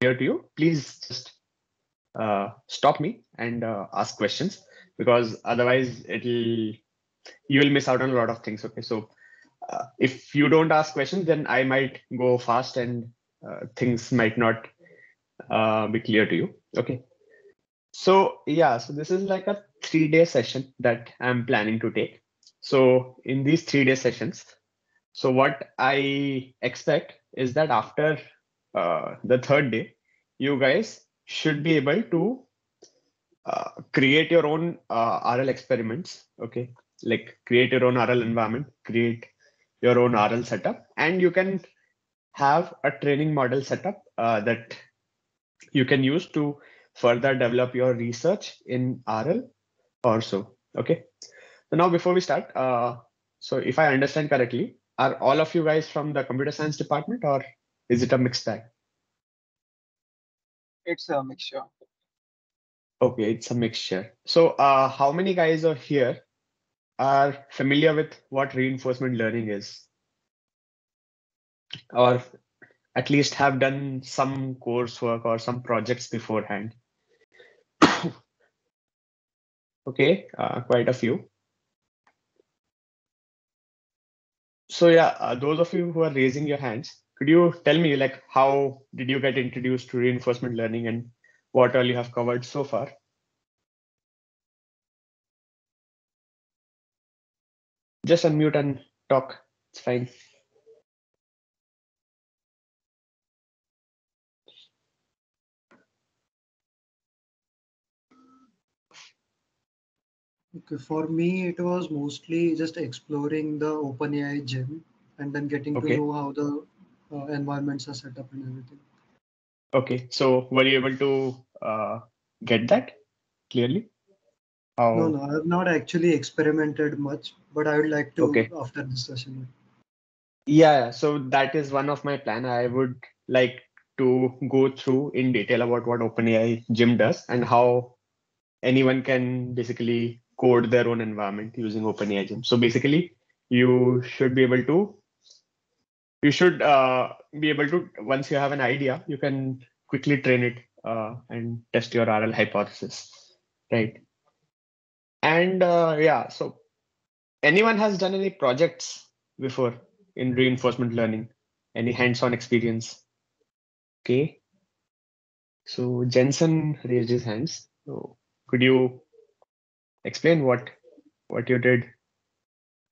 clear to you, please just uh, stop me and uh, ask questions because otherwise it'll you will miss out on a lot of things. Okay, so uh, if you don't ask questions, then I might go fast and uh, things might not uh, be clear to you. Okay. So yeah, so this is like a three-day session that I'm planning to take. So in these three-day sessions, so what I expect is that after uh, the third day, you guys should be able to uh, create your own uh, RL experiments. Okay, like create your own RL environment, create your own RL setup, and you can have a training model setup uh, that you can use to further develop your research in RL or so. Okay. So now before we start, uh, so if I understand correctly, are all of you guys from the computer science department or is it a mixed bag? It's a mixture. Okay, it's a mixture. So uh, how many guys are here are familiar with what reinforcement learning is? Or at least have done some coursework or some projects beforehand? okay, uh, quite a few. So yeah, uh, those of you who are raising your hands, could you tell me like how did you get introduced to reinforcement learning and what all you have covered so far? Just unmute and talk. It's fine. Okay, for me, it was mostly just exploring the OpenAI gym and then getting Okay. to know how the uh, environments are set up and everything. Okay, so were you able to uh, get that clearly? How? No, no, I have not actually experimented much, but I would like to Okay. after this session. Yeah, so that is one of my plan. I would like to go through in detail about what OpenAI Gym does and how anyone can basically code their own environment using OpenAI Gym. So basically, you should be able to, you should uh, be able to, once you have an idea, you can quickly train it uh, and test your RL hypothesis, right? And uh, yeah, so anyone has done any projects before in reinforcement learning? Any hands-on experience? Okay. So Jensen raised his hands. So could you explain what what you did?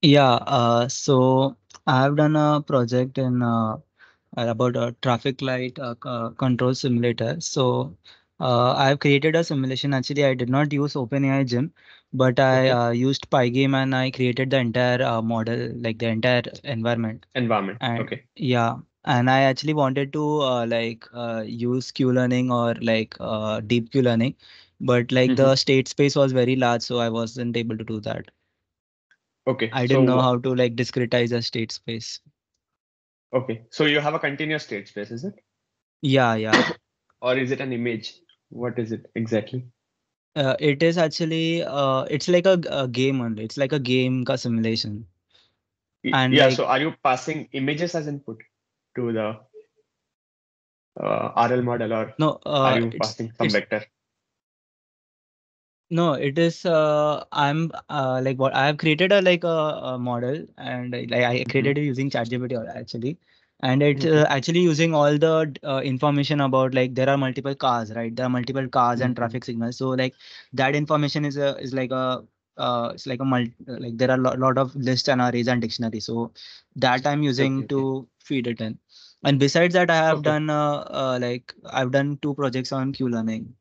Yeah, uh, so I have done a project in uh, about a traffic light uh, c- control simulator. So uh, I have created a simulation. Actually, I did not use OpenAI Gym, but I Okay. uh, used Pygame and I created the entire uh, model, like the entire environment. Environment. And Okay. yeah, and I actually wanted to uh, like uh, use Q learning or like uh, deep Q learning, but like Mhm. the state space was very large, so I wasn't able to do that. Okay. I so didn't know how to like discretize a state space. Okay. So you have a continuous state space, is it? Yeah, yeah. Or is it an image? What is it exactly? Uh, it is actually uh, it's like a game only. It's like a game ka simulation. And yeah. like- So are you passing images as input to the uh, RL model, or No, uh, are you passing some vector? No, it is. Uh, I'm uh, like what I have created a like a, a model and uh, like I created it using ChatGPT actually, and it's Mhm. uh, actually using all the uh, information about like there are multiple cars, right? There are multiple cars and Mhm. traffic signals. So like that information is a is like a uh, it's like a multi, like there are a lot, lot of lists and arrays and dictionary. So that I'm using okay. to feed it in. And besides that, I have Okay. done uh, uh, like I've done two projects on Q learning.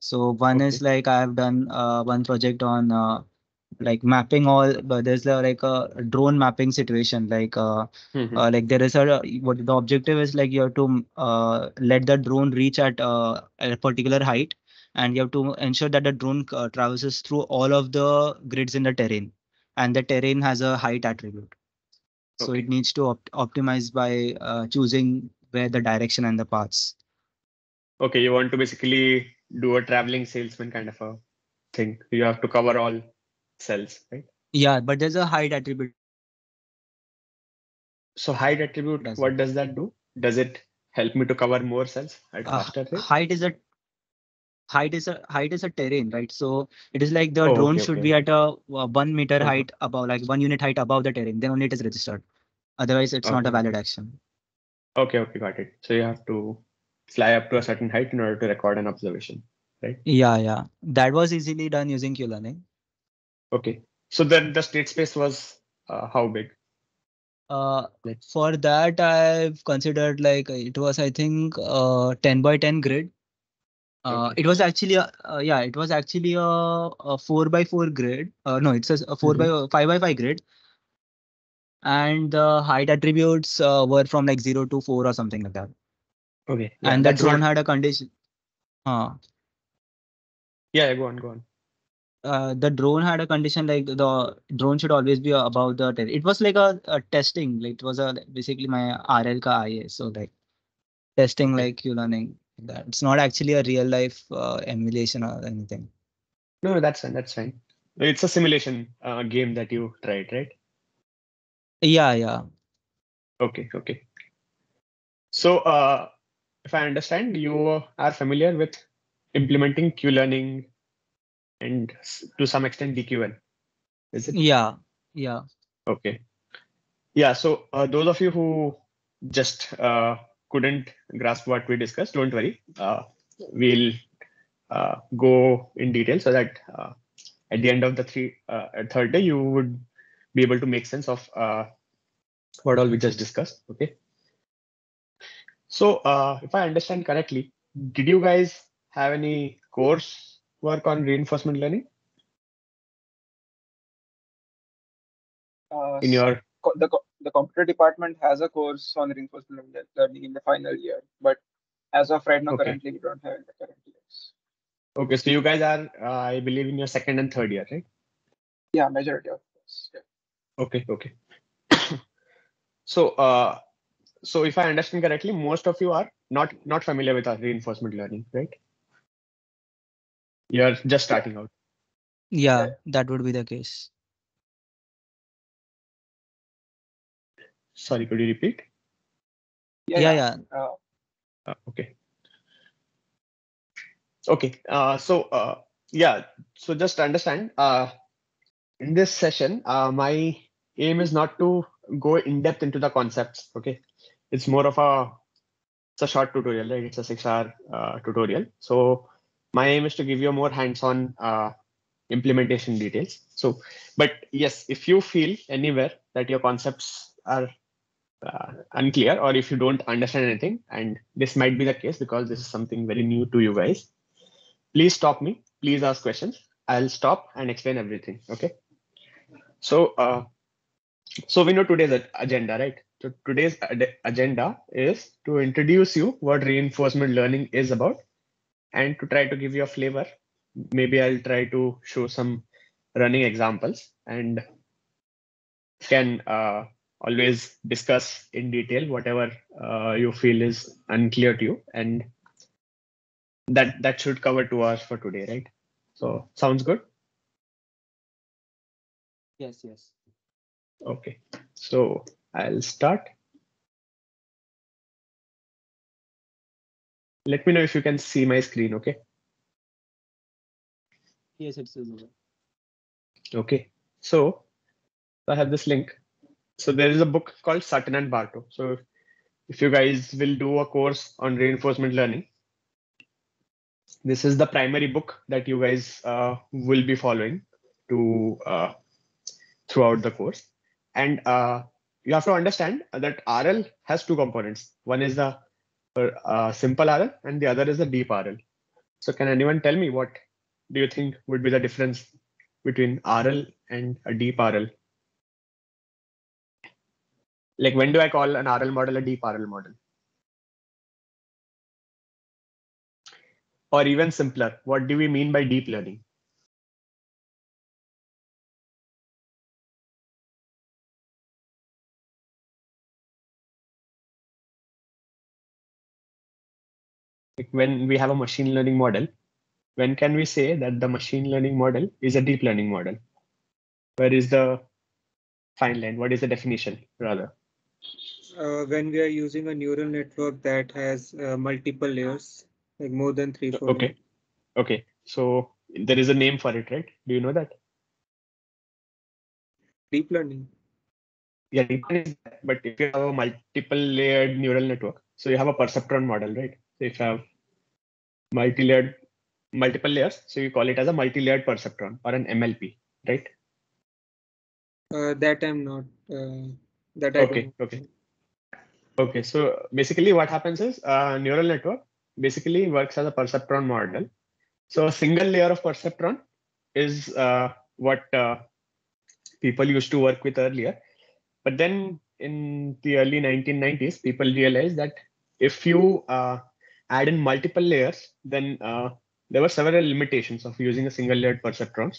So one is like I've done uh, one project on uh, like mapping all, but there's a, like a drone mapping situation. Like uh, Mhm. uh, like there is a what the objective is like you have to uh, let the drone reach at uh, a particular height, and you have to ensure that the drone uh, traverses through all of the grids in the terrain, and the terrain has a height attribute. So Okay. it needs to opt- optimize by uh, choosing where the direction and the paths. Okay, you want to basically do a traveling salesman kind of a thing. You have to cover all cells, right? Yeah, but there's a height attribute. So height attribute, Does what it? does that do? Does it help me to cover more cells at Uh, faster rate? height is a height is a height is a terrain, right? So it is like the Oh, drone okay, should okay. be at a uh, one meter Uh-huh. height above, like one unit height above the terrain. Then only it is registered. Otherwise, it's not a valid action. Okay, okay, got it. So you have to fly up to a certain height in order to record an observation. Right? Yeah, yeah. That was easily done using Q-learning. Okay. So then the state space was uh, how big? Uh, for that, I've considered like it was, I think, uh, 10 by 10 grid. Uh, Okay. it was actually, a, uh, yeah, it was actually a, a four by four grid. Uh, no, it's a 4 by five by five grid. And the height attributes uh, were from like zero to four or something like that. Okay. Yeah, and the that's drone had a condition. Uh, Yeah, go on, go on. uh, the drone had a condition like the drone should always be above the ter- it was like a, a testing like it was a basically my rl ka IA, so like testing like Q learning that it's not actually a real life uh, emulation or anything No, no, that's fine. That's fine. It's a simulation uh, game that you tried, right? yeah yeah Okay, okay. So, uh, if I understand, you are familiar with implementing Q-learning and to some extent DQL. Is it? yeah yeah Okay. Yeah. So uh, those of you who just uh, couldn't grasp what we discussed, don't worry. Uh, we'll uh, go in detail so that uh, at the end of the three uh, third day, you would be able to make sense of uh, what all we just discussed. Okay. So uh, if I understand correctly, did you guys have any course work on reinforcement learning Uh, in your the co- the computer department has a course on reinforcement learning in the final year, but as of right now, Okay. currently we don't have in the current years. okay? So you guys are, uh, I believe, in your second and third year, right? Yeah, majority of us. Yeah. Okay, okay. so, uh, so if I understand correctly, most of you are not not familiar with our reinforcement learning, right? You're just starting out. yeah that would be the case Sorry, could you repeat? yeah yeah, Uh, Uh, okay. Okay. Uh, so, uh, yeah. So just understand. Uh, in this session, uh, my aim is not to go in depth into the concepts. Okay. It's more of a it's a short tutorial, right? It's a six-hour uh, tutorial. So my aim is to give you more hands-on uh, implementation details. So, but yes, if you feel anywhere that your concepts are uh, unclear or if you don't understand anything and this might be the case because this is something very new to you guys please stop me please ask questions i'll stop and explain everything okay so uh, so we know today's agenda right so today's ad- agenda is to introduce you what reinforcement learning is about and to try to give you a flavor. Maybe i'll try to show some running examples and can uh, always discuss in detail whatever uh, you feel is unclear to you. And that that should cover two hours for today right? So sounds good? Yes yes. Okay. So i'll start. Let me know if you can see my screen okay? Yes it's visible. okay. So i have this link. So there is a book called sutton and Barto. So if you guys will do a course on reinforcement learning this is the primary book that you guys uh, will be following to uh, throughout the course. And uh, you have to understand that rl has two components. One is the uh, simple rl and the other is the deep rl so can anyone tell me what do you think would be the difference between rl and a deep rl like when do i call an rl model a deep rl model? Or even simpler what do we mean by deep learning like when we have a machine learning model when can we say that the machine learning model is a deep learning model where is the fine line what is the definition rather uh, when we are using a neural network that has uh, multiple layers, like more than three, four. Okay. Okay. So there is a name for it, right? Do you know that? Deep learning. Yeah, deep learning but if you have a multiple layered neural network, so you have a perceptron model, right? So if you have multi-layered multiple layers, so you call it as a multi-layered perceptron or an MLP, right? Uh, that I'm not. Uh, that I Okay, don't. okay. Okay, so basically what happens is a neural network basically works as a perceptron model. So a single layer of perceptron is uh, what uh, people used to work with earlier. But then in the early 1990s, people realized that if you uh, add in multiple layers, then uh, there were several limitations of using a single layered perceptrons.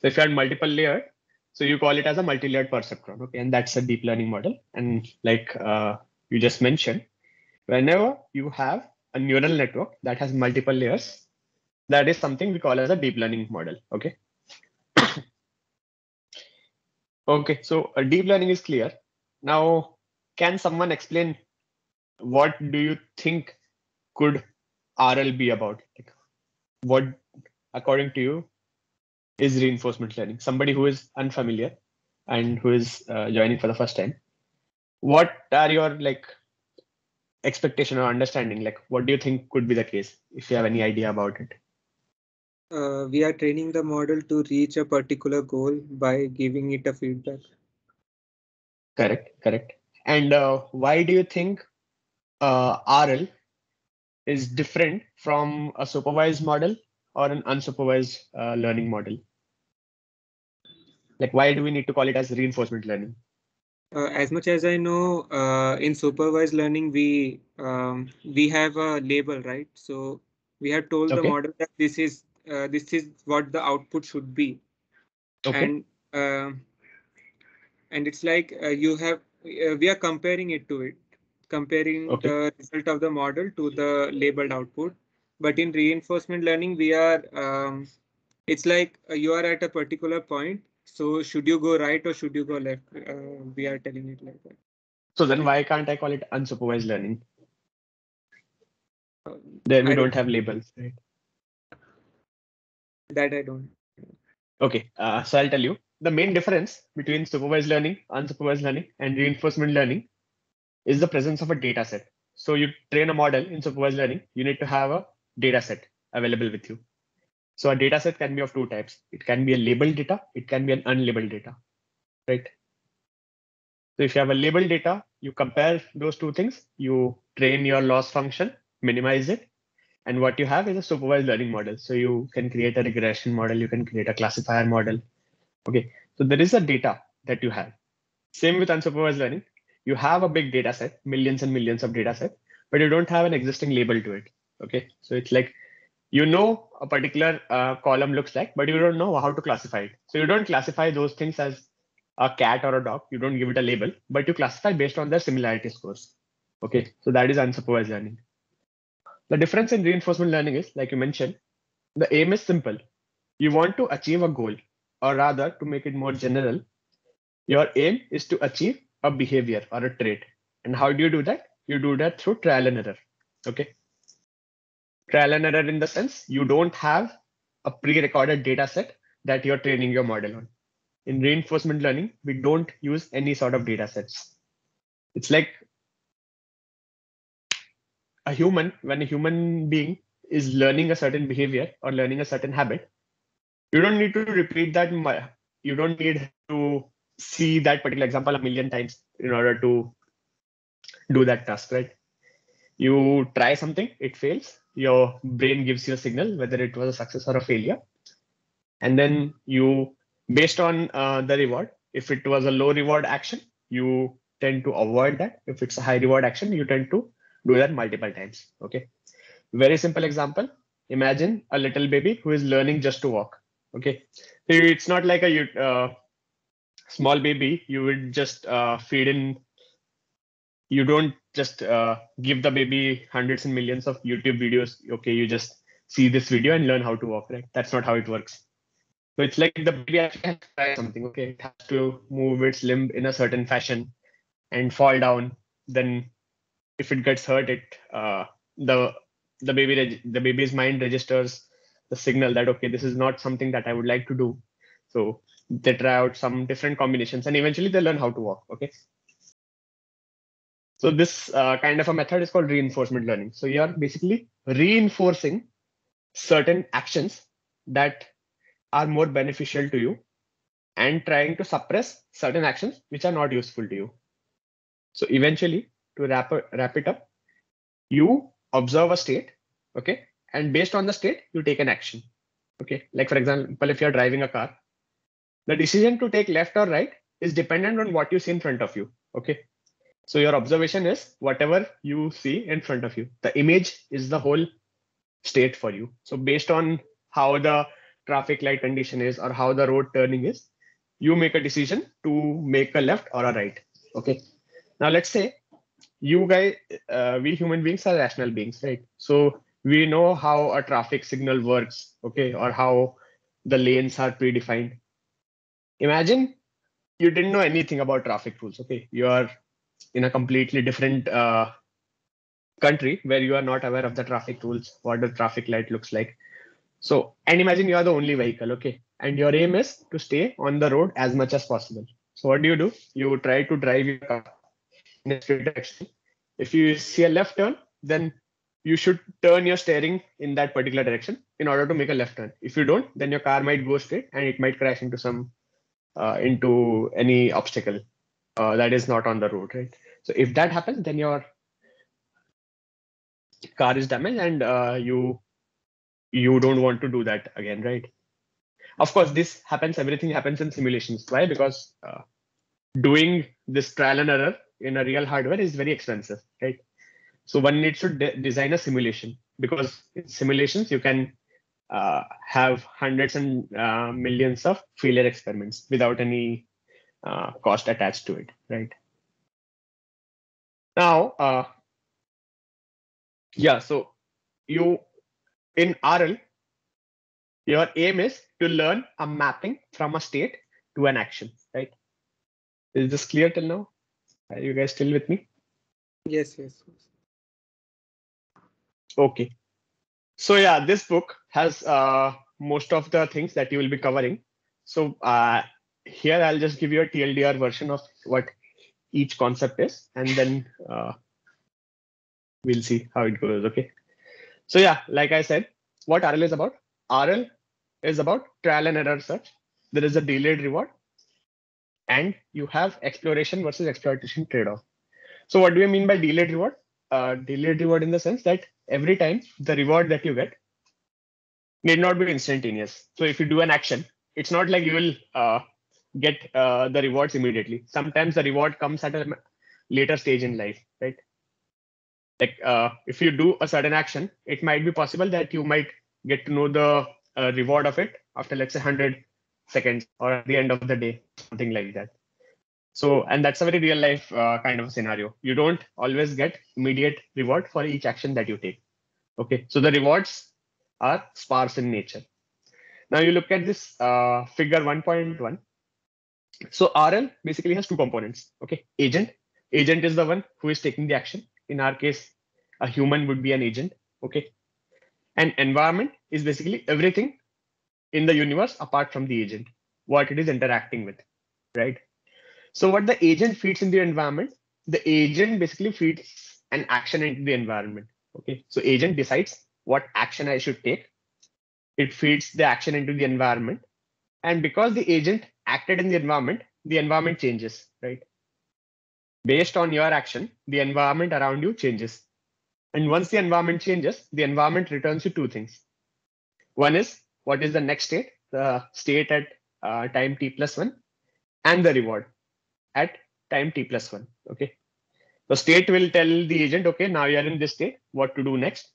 So if you had multiple layered, so you call it as a multi-layered perceptron, okay? And that's a deep learning model. And like uh, you just mentioned, whenever you have a neural network that has multiple layers, that is something we call as a deep learning model, okay? okay, so a deep learning is clear. Now, can someone explain what do you think could RL be about? Like, what, according to you, is reinforcement learning? Somebody who is unfamiliar and who is uh, joining for the first time. What are your like expectation or understanding? Like, what do you think could be the case? If you have any idea about it. Uh, we are training the model to reach a particular goal by giving it a feedback. Correct, correct. And uh, why do you think uh, RL is different from a supervised model or an unsupervised uh, learning model? Like, why do we need to call it as reinforcement learning? Uh, as much as I know, uh, in supervised learning, we um, we have a label, right? So we have told the model that this is uh, this is what the output should be, Okay. and uh, and it's like uh, you have uh, we are comparing it to it, comparing Okay. the result of the model to the labeled output. But in reinforcement learning, we are um, it's like uh, you are at a particular point. So should you go right or should you go left? Uh, we are telling it like that. So then why can't I call it unsupervised learning? Uh, There we I don't have labels, right? That I don't. Okay, uh, so I'll tell you the main difference between supervised learning, unsupervised learning, and reinforcement learning is the presence of a data set. So you train a model in supervised learning, you need to have a data set available with you. So a data set can be of two types. It can be a labeled data, it can be an unlabeled data, right? So if you have a labeled data, you compare those two things, you train your loss function, minimize it, and what you have is a supervised learning model. So you can create a regression model, you can create a classifier model. Okay, so there is a data that you have. Same with unsupervised learning. You have a big data set, millions and millions of data set, but you don't have an existing label to it. Okay, so it's like you know a particular uh, column looks like, but you don't know how to classify it. So you don't classify those things as a cat or a dog. You don't give it a label, but you classify based on their similarity scores. Okay, so that is unsupervised learning. The difference in reinforcement learning is, like you mentioned, the aim is simple. You want to achieve a goal, or rather, to make it more general, your aim is to achieve a behavior or a trait. And how do you do that? You do that through trial and error. Okay. Trial and error in the sense you don't have a pre-recorded data set that you're training your model on. In reinforcement learning, we don't use any sort of data sets. It's like a human, when a human being is learning a certain behavior or learning a certain habit, you don't need to repeat that. You don't need to see that particular example a million times in order to do that task, right? You try something, it fails. Your brain gives you a signal whether it was a success or a failure, and then you, based on uh, the reward, if it was a low reward action, you tend to avoid that. If it's a high reward action, you tend to do that multiple times. Okay. Very simple example. Imagine a little baby who is learning just to walk. Okay. So It's not like a uh, small baby. You would just uh, feed in. You don't just uh, give the baby hundreds and millions of YouTube videos. Okay. You just see this video and learn how to walk, right? That's not how it works. So it's like the baby actually has to try something. Okay. It has to move its limb in a certain fashion and fall down then if it gets hurt, it uh, the the baby the baby's mind registers the signal that okay, this is not something that I would like to do. So they try out some different combinations, and eventually they learn how to walk. Okay. So this uh, kind of a method is called reinforcement learning. So you're basically reinforcing certain actions that are more beneficial to you and trying to suppress certain actions which are not useful to you. So eventually, to wrap, wrap it up, you observe a state, okay? And based on the state, you take an action, okay? Like for example, if you're driving a car, the decision to take left or right is dependent on what you see in front of you, okay? So your observation is whatever you see in front of you. The image is the whole state for you. So based on how the traffic light condition is or how the road turning is, you make a decision to make a left or a right. Okay. Now let's say you guys, uh, we human beings are rational beings, right? So we know how a traffic signal works, okay, or how the lanes are predefined. Imagine you didn't know anything about traffic rules, okay? You are in a completely different uh, country where you are not aware of the traffic rules, what the traffic light looks like. So, and imagine you are the only vehicle, okay? And your aim is to stay on the road as much as possible. So what do you do? You try to drive your car in a straight direction. If you see a left turn, then you should turn your steering in that particular direction in order to make a left turn. If you don't, then your car might go straight and it might crash into some uh, into any obstacle uh, that is not on the road, right? So if that happens, then your car is damaged and uh, you you don't want to do that again, right? Of course, this happens. Everything happens in simulations. Why? Because uh, doing this trial and error in a real hardware is very expensive, right? So one needs to de- design a simulation because in simulations you can uh, have hundreds and uh, millions of failure experiments without any uh, cost attached to it, right? Now, uh, yeah, so you in RL, your aim is to learn a mapping from a state to an action, right? Is this clear till now? Are you guys still with me? Yes, yes. yes. Okay. So yeah, this book has uh, most of the things that you will be covering. So uh, here I'll just give you a TLDR version of what each concept is, and then uh, we'll see how it goes. Okay. So yeah, like I said, what RL is about? RL is about trial and error search. There is a delayed reward, and you have exploration versus exploitation trade-off. So what do you mean by delayed reward? Uh, delayed reward in the sense that every time the reward that you get need not be instantaneous. So if you do an action, it's not like you will uh, get uh, the rewards immediately. Sometimes the reward comes at a later stage in life, right? Like uh, if you do a certain action, it might be possible that you might get to know the uh, reward of it after let's say 100 seconds or at the end of the day, something like that. So, and that's a very real life uh, kind of a scenario. You don't always get immediate reward for each action that you take. Okay, so the rewards are sparse in nature. Now you look at this uh, figure 1.1. So RL basically has two components. Okay, agent. Agent is the one who is taking the action. In our case, a human would be an agent. Okay, and environment is basically everything in the universe apart from the agent, what it is interacting with, right? So what the agent feeds in the environment, the agent basically feeds an action into the environment. Okay, so agent decides what action I should take. It feeds the action into the environment. And because the agent acted in the environment, the environment changes, right? Based on your action, the environment around you changes. And once the environment changes, the environment returns you two things. One is what is the next state, the state at uh, time t plus one, and the reward at time t plus one. Okay. The state will tell the agent, okay, now you are in this state, what to do next.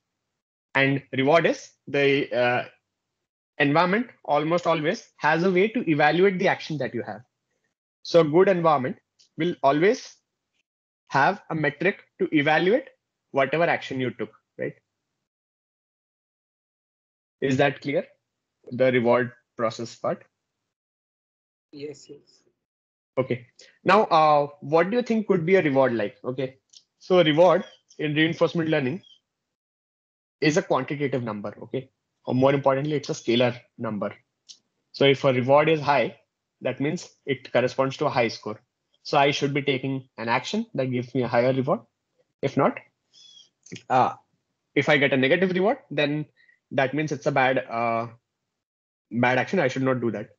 And reward is the uh, environment almost always has a way to evaluate the action that you have. So a good environment will always have a metric to evaluate whatever action you took, right? Is that clear? The reward process part. Yes, yes. Okay. Now, uh, what do you think could be a reward like? Okay. So reward in reinforcement learning is a quantitative number, okay? Or more importantly, it's a scalar number. So if a reward is high, that means it corresponds to a high score. So I should be taking an action that gives me a higher reward. If not, uh, if I get a negative reward, then that means it's a bad uh, bad action. I should not do that.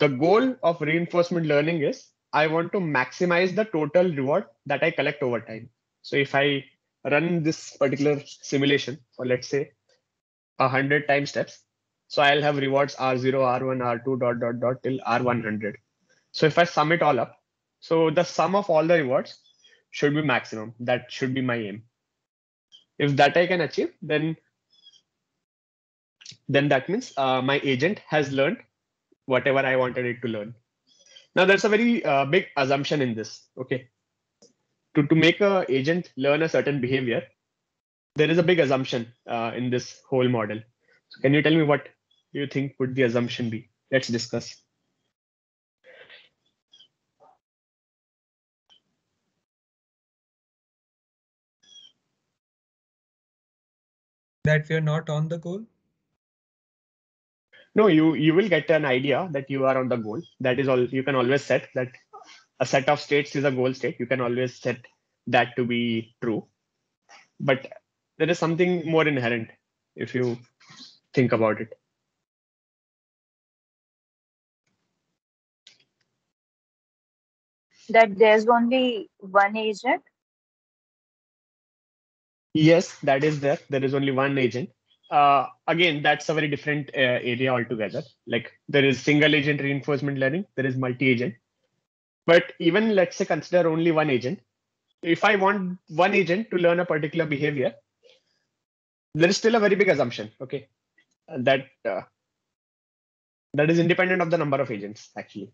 The goal of reinforcement learning is I want to maximize the total reward that I collect over time. So if I run this particular simulation for let's say a hundred time steps, so I'll have rewards R0, R1, R2, dot, dot, dot till R100. So if I sum it all up, so the sum of all the rewards should be maximum. That should be my aim. If that I can achieve, then then that means uh, my agent has learned whatever I wanted it to learn. Now there's a very uh, big assumption in this. Okay, to to make a agent learn a certain behavior, there is a big assumption uh, in this whole model. So can you tell me what you think would the assumption be? Let's discuss. That we are not on the goal. No, you you will get an idea that you are on the goal. That is all you can always set that a set of states is a goal state. You can always set that to be true. But there is something more inherent if you think about it. that there's only one agent. Yes, that is there. There is only one agent. Uh, again, that's a very different uh, area altogether. Like there is single agent reinforcement learning, there is multi-agent. But even let's say consider only one agent. If I want one agent to learn a particular behavior, there is still a very big assumption. Okay, that uh, that is independent of the number of agents actually.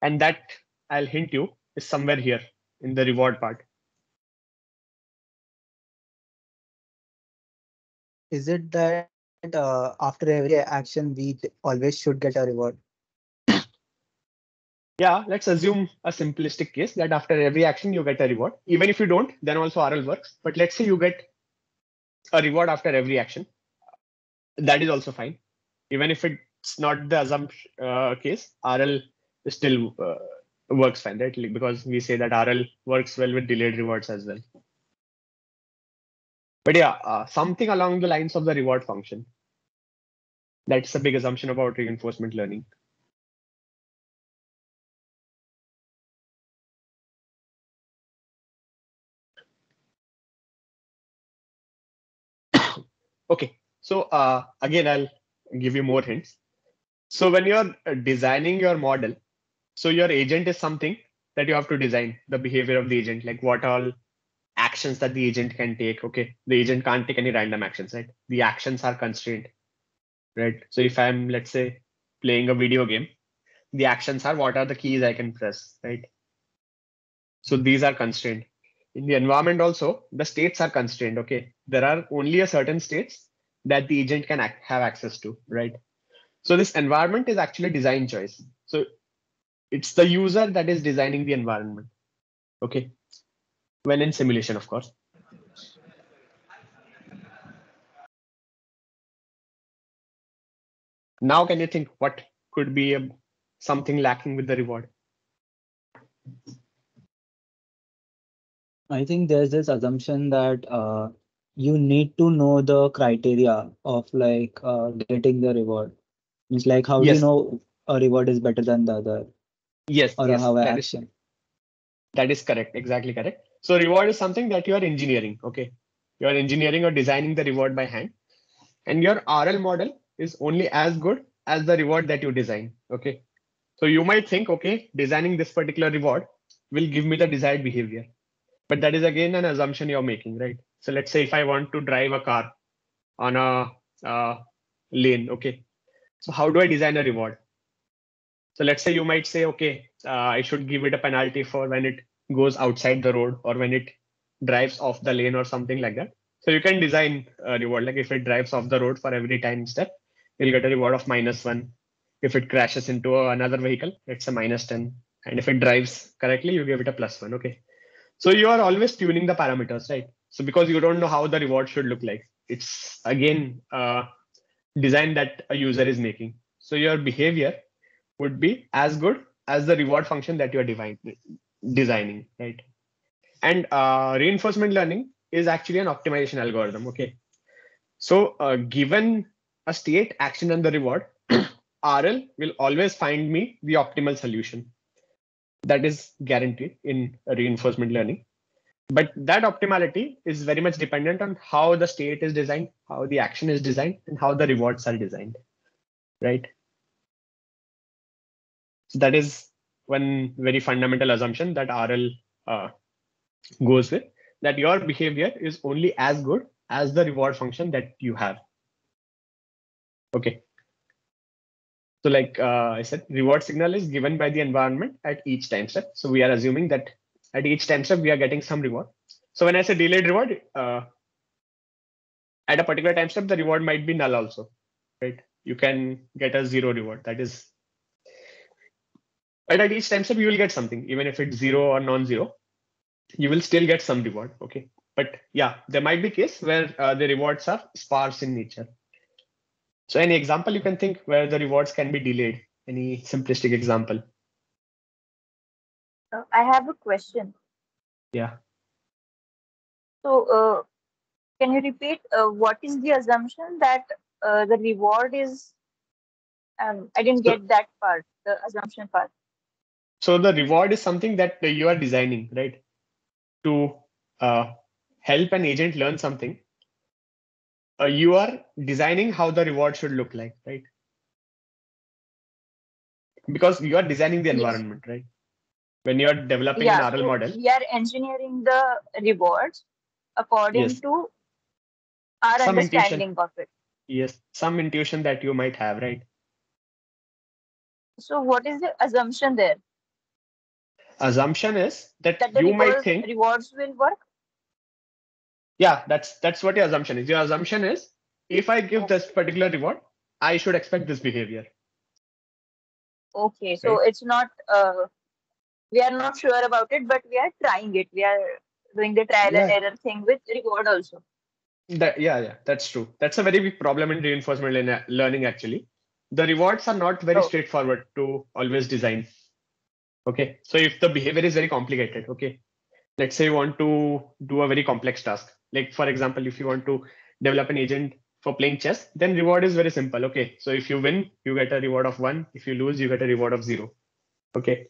And that I'll hint you is somewhere here in the reward part. Is it that uh, after every action we always should get a reward? Yeah, let's assume a simplistic case that after every action you get a reward. Even if you don't, then also RL works. But let's say you get a reward after every action. That is also fine. Even if it's not the assumption uh, case, RL still uh, works fine, right? Because we say that RL works well with delayed rewards as well. But yeah, uh, something along the lines of the reward function. That's a big assumption about reinforcement learning. Okay, so uh, again, I'll give you more hints. So when you're uh, designing your model, so your agent is something that you have to design the behavior of the agent, like what all actions that the agent can take. Okay, the agent can't take any random actions, right? The actions are constrained, right? So if I'm, let's say, playing a video game, the actions are what are the keys I can press, right? So these are constrained. In the environment also, the states are constrained. Okay, there are only a certain states that the agent can act, have access to, right? So this environment is actually design choice. So it's the user that is designing the environment. Okay, when in simulation, of course. Now, can you think what could be a, something lacking with the reward? I think there's this assumption that uh, you need to know the criteria of like uh, getting the reward. It's like how do you know a reward is better than the other Yes, or yes, how a that is- action? That is correct. Exactly correct. So reward is something that you are engineering. Okay. You are engineering or designing the reward by hand. And your RL model is only as good as the reward that you design. Okay. So you might think, okay, designing this particular reward will give me the desired behavior. But that is again an assumption you're making, right? So let's say if I want to drive a car on a uh, lane, okay. So how do I design a reward? So let's say you might say, okay, uh, I should give it a penalty for when it goes outside the road or when it drives off the lane or something like that. So you can design a reward like if it drives off the road for every time step, you'll get a reward of minus one. If it crashes into another vehicle, it's a minus 10. And if it drives correctly, you give it a plus one. Okay. So you are always tuning the parameters, right? So because you don't know how the reward should look like, it's again design that a user is making. So your behavior would be as good as the reward function that you are divine, designing, right? And uh, reinforcement learning is actually an optimization algorithm. Okay. So uh, given a state, action, and the reward, RL will always find me the optimal solution. That is guaranteed in reinforcement learning. But that optimality is very much dependent on how the state is designed, how the action is designed, and how the rewards are designed, right? So that is one very fundamental assumption that RL uh, goes with, that your behavior is only as good as the reward function that you have. Okay. So like uh, I said, reward signal is given by the environment at each time step. So we are assuming that at each time step, we are getting some reward. So when I say delayed reward, uh, at a particular time step, the reward might be null also, right? You can get a zero reward. That is, but at each time step, you will get something, even if it's zero or non-zero, you will still get some reward. Okay, but yeah, there might be case where uh, the rewards are sparse in nature. So any example you can think where the rewards can be delayed? Any simplistic example? I have a question. Yeah. So, uh, can you repeat uh, what is the assumption that uh, the reward is? Um, I didn't get that part, the assumption part. So the reward is something that you are designing, right? To uh, help an agent learn something. Uh, you are designing how the reward should look like, right? Because you are designing the Yes. environment, right? When you are developing yeah, an RL so model, we are engineering the rewards according Yes. to our Some intuition. understanding of it. yes, some intuition that you might have, right? So, what is the assumption there? Assumption is that, That you might think, rewards will work? yeah, that's that's what your assumption is. Your assumption is if I give this particular reward, I should expect this behavior. Okay, so it's not, uh, we are not sure about it, but we are trying it. We are doing the trial and error thing with reward also. That yeah, yeah, that's true. That's a very big problem in reinforcement learning. Actually, the rewards are not very Oh. straightforward to always design. Okay, so if the behavior is very complicated, okay, let's say you want to do a very complex task. Like for example, if you want to develop an agent for playing chess, then reward is very simple. Okay, so if you win, you get a reward of one. If you lose, you get a reward of zero. Okay,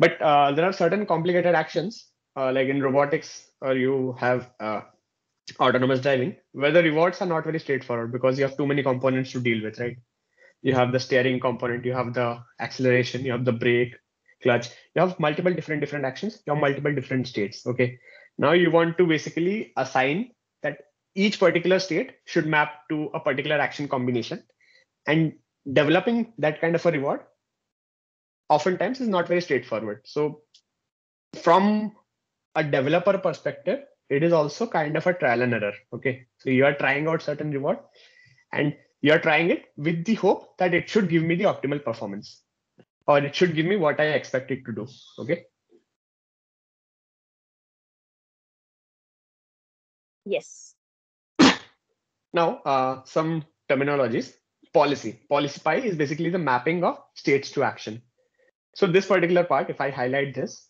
but uh, there are certain complicated actions, uh, like in robotics, or you have uh, autonomous driving where the rewards are not very straightforward because you have too many components to deal with right? You have the steering component you have the acceleration you have the brake clutch. You have multiple different different actions you have multiple different states okay? Now you want to basically assign that each particular state should map to a particular action combination and developing that kind of a reward oftentimes is not very straightforward so from a developer perspective it is also kind of a trial and error. Okay. So you are trying out certain reward and you are trying it with the hope that it should give me the optimal performance or it should give me what I expect it to do. Okay. Yes. Now, uh, some terminologies. Policy. Policy pi is basically the mapping of states to action. So this particular part, if I highlight this,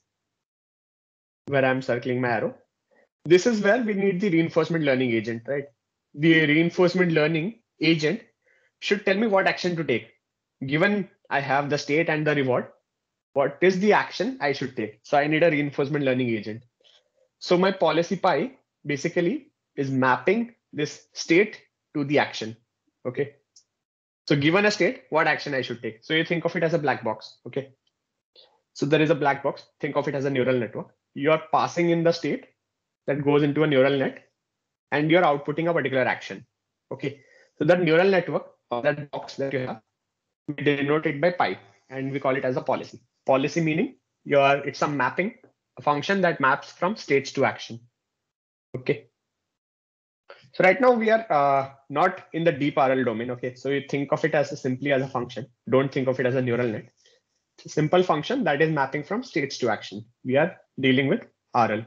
where I'm circling my arrow, this is where we need the reinforcement learning agent, right? The reinforcement learning agent should tell me what action to take. Given I have the state and the reward, what is the action I should take? So I need a reinforcement learning agent. So my policy pi basically is mapping this state to the action. Okay. So given a state, what action I should take? So you think of it as a black box. Okay. So there is a black box. Think of it as a neural network. You are passing in the state that goes into a neural net and you're outputting a particular action. Okay. So that neural network or that box that you have, we denote it by pi and we call it as a policy. Policy meaning your it's a mapping, a function that maps from states to action. Okay. So right now we are uh, not in the deep RL domain. Okay. So you think of it as a, simply as a function. Don't think of it as a neural net. Simple function that is mapping from states to action. We are dealing with RL.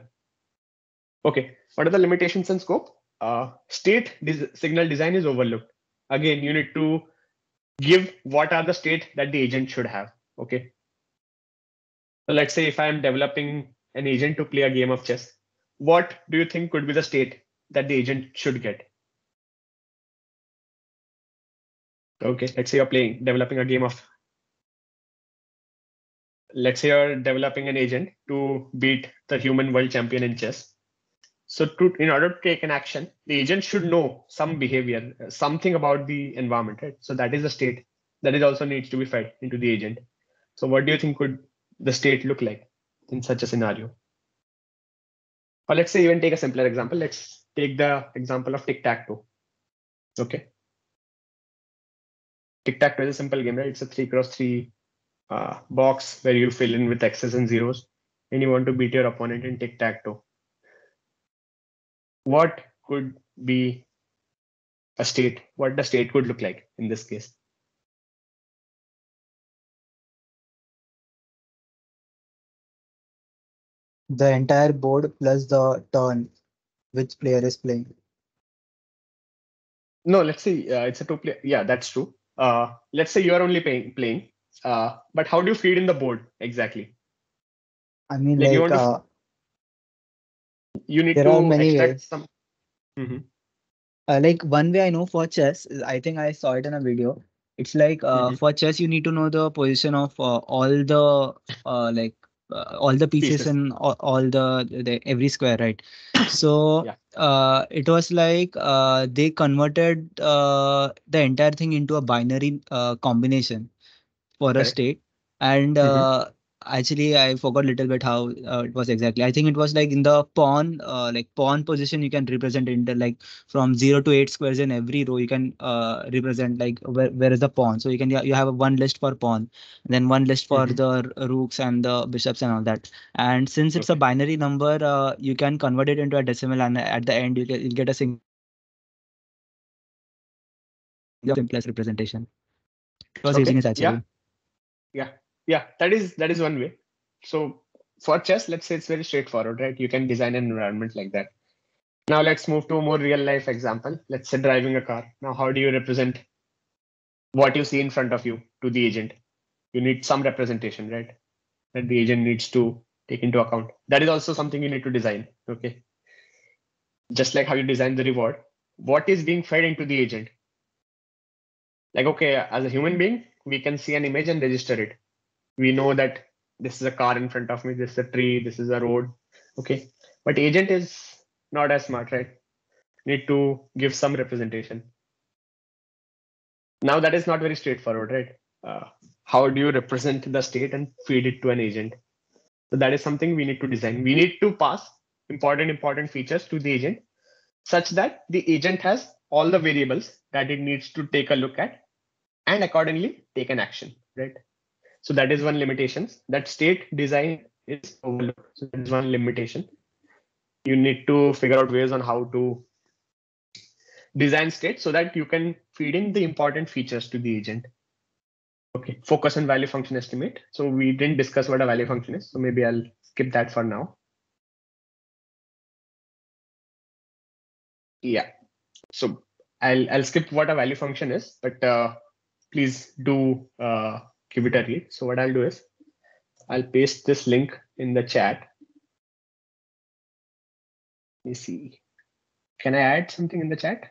Okay, what are the limitations and scope? Uh, state des- signal design is overlooked. Again, you need to give what are the state that the agent should have. Okay. So let's say if I am developing an agent to play a game of chess, what do you think could be the state that the agent should get? Okay, let's say you're playing, developing a game of. Let's say you're developing an agent to beat the human world champion in chess. So to, in order to take an action, the agent should know some behavior, something about the environment, right? So that is the state that is also needs to be fed into the agent. So what do you think could the state look like in such a scenario? Or let's say even take a simpler example. Let's take the example of tic-tac-toe. Okay. Tic-tac-toe is a simple game, right? It's a three cross three uh, box where you fill in with X's and zeros and you want to beat your opponent in tic-tac-toe. What could be a state? What the state could look like in this case? The entire board plus the turn which player is playing. No, let's see. Uh, it's a two player. Yeah, that's true. Uh, let's say you are only playing, playing. Uh, but how do you feed in the board exactly? I mean, Like, you like, want to uh, You need There to are many extract ways. some. Mhm. uh, like one way I know for chess, I think I saw it in a video. It's like uh, Mhm. for chess, you need to know the position of uh, all the uh, like uh, all the pieces, Pieces. and all, all the, the every square, right? So Yeah. uh, it was like uh, they converted uh, the entire thing into a binary uh, combination for a Correct. state, and Mhm. uh, actually I forgot a little bit how uh, it was exactly. I think it was like in the pawn, uh, like pawn position, you can represent it into like from zero to eight squares in every row. You can uh, represent like where, where is the pawn. So you can you have one list for pawn, then one list for Mhm. the rooks and the bishops and all that. And since it's a binary number, uh, you can convert it into a decimal, and at the end you get you get a single simplest representation. It was Okay, using it yeah. Actually. Yeah, that is that is one way. So for chess, let's say it's very straightforward, right? You can design an environment like that. Now let's move to a more real life example. Let's say driving a car. Now, how do you represent what you see in front of you to the agent? You need some representation, right? That the agent needs to take into account. That is also something you need to design. Okay. Just like how you design the reward, what is being fed into the agent? Like, okay, as a human being, we can see an image and register it. We know that this is a car in front of me, this is a tree, this is a road. Okay. But agent is not as smart, right? Need to give some representation. Now that is not very straightforward, right? Uh, how do you represent the state and feed it to an agent? So that is something we need to design. We need to pass important, important features to the agent such that the agent has all the variables that it needs to take a look at and accordingly take an action, right? So that is one limitation. That state design is overlooked. So that is one limitation. You need to figure out ways on how to design state so that you can feed in the important features to the agent. Okay, focus on value function estimate. So we didn't discuss what a value function is. So maybe I'll skip that for now. Yeah, so I'll I'll skip what a value function is, but uh, please do uh, give it a read. So what I'll do is I'll paste this link in the chat. Let me see. Can I add something in the chat?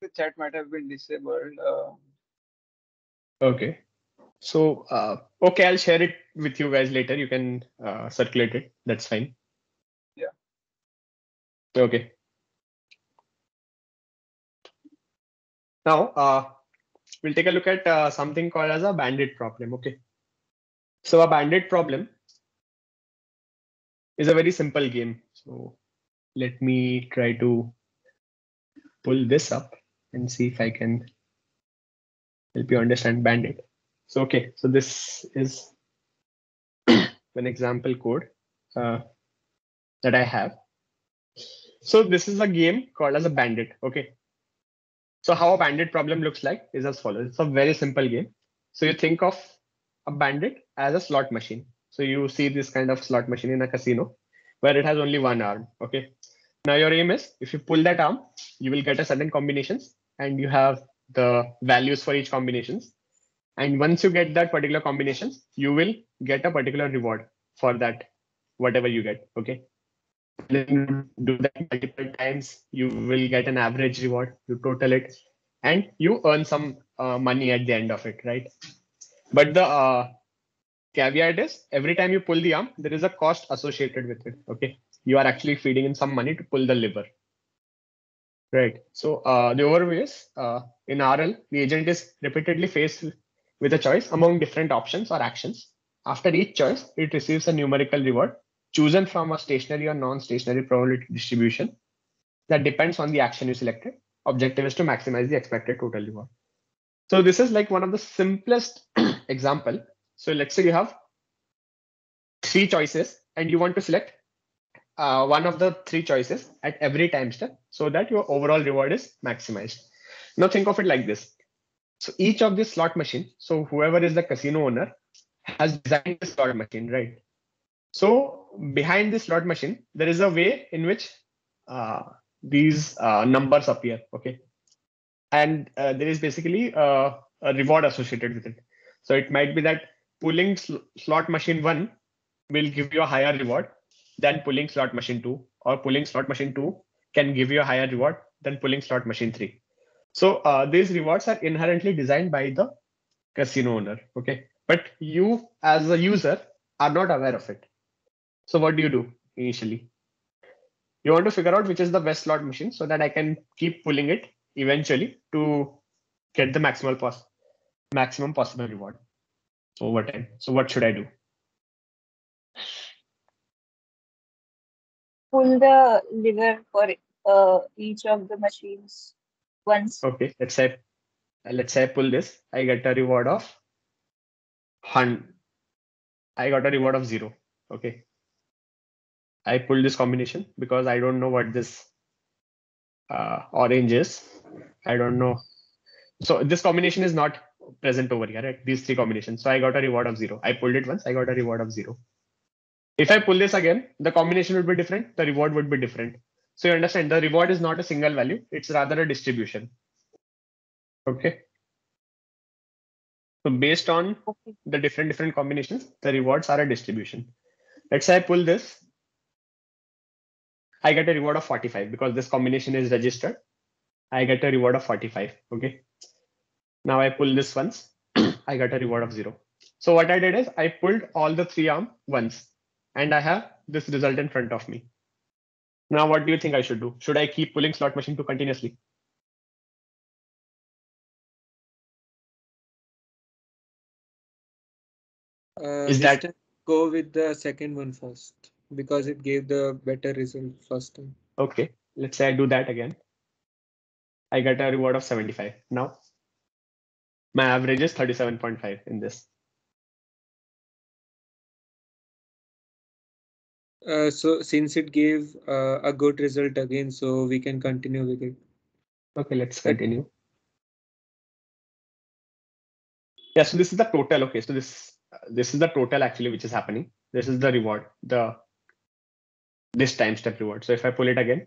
The chat might have been disabled. Uh, Okay. So, uh, okay, I'll share it with you guys later. You can uh, circulate it. That's fine. Yeah. Okay. Now, uh, we'll take a look at uh, something called as a bandit problem. Okay. So a bandit problem is a very simple game. So let me try to pull this up and see if I can help you understand bandit. So, okay, so this is an example code uh, that I have. So this is a game called as a bandit. Okay. So how a bandit problem looks like is as follows. It's a very simple game. So you think of a bandit as a slot machine. So you see this kind of slot machine in a casino where it has only one arm. Okay. Now your aim is if you pull that arm, you will get a certain combinations and you have the values for each combinations. And once you get that particular combinations, you will get a particular reward for that, whatever you get. Okay. Do that multiple times, you will get an average reward. You total it, and you earn some uh, money at the end of it, right? But the uh, caveat is every time you pull the arm, there is a cost associated with it. Okay, you are actually feeding in some money to pull the lever. Right. So uh, the overview is uh, in RL, the agent is repeatedly faced with a choice among different options or actions. After each choice, it receives a numerical reward chosen from a stationary or non-stationary probability distribution that depends on the action you selected. Objective is to maximize the expected total reward. So this is like one of the simplest example. So let's say you have three choices and you want to select uh, one of the three choices at every time step so that your overall reward is maximized. Now think of it like this. So each of this slot machine, so whoever is the casino owner has designed the slot machine, right? So behind this slot machine, there is a way in which uh, these uh, numbers appear, okay? And uh, there is basically uh, a reward associated with it. So it might be that pulling sl slot machine one will give you a higher reward than pulling slot machine two, or pulling slot machine two can give you a higher reward than pulling slot machine three. So uh, these rewards are inherently designed by the casino owner, okay? But you as a user are not aware of it. So what do you do initially? You want to figure out which is the best slot machine so that I can keep pulling it eventually to get the maximal pos maximum possible reward over time. So what should I do? Pull the lever for uh, each of the machines once. Okay, let's say let's say I pull this, I get a reward of hun. I got a reward of zero. Okay. I pulled this combination because I don't know what this uh, orange is. I don't know. So this combination is not present over here, right? These three combinations. So I got a reward of zero. I pulled it once, I got a reward of zero. If I pull this again, the combination would be different, the reward would be different. So you understand the reward is not a single value, it's rather a distribution. Okay. So based on the different different combinations, the rewards are a distribution. Let's say I pull this. I get a reward of 45 because this combination is registered. I get a reward of 45. Okay. Now I pull this once. I got a reward of zero. So what I did is I pulled all the three arm once and I have this result in front of me. Now, what do you think I should do? Should I keep pulling slot machine two continuously? Uh, Is that- go with the second one first because it gave the better result first time. Okay, let's say I do that again. I get a reward of 75. Now, my average is 37.5 in this. Uh, so since it gave uh, a good result again, so we can continue with it. Okay, let's continue. Yeah, so this is the total. Okay, so this this is the total actually which is happening. This is the reward, the this time step reward. So if I pull it again,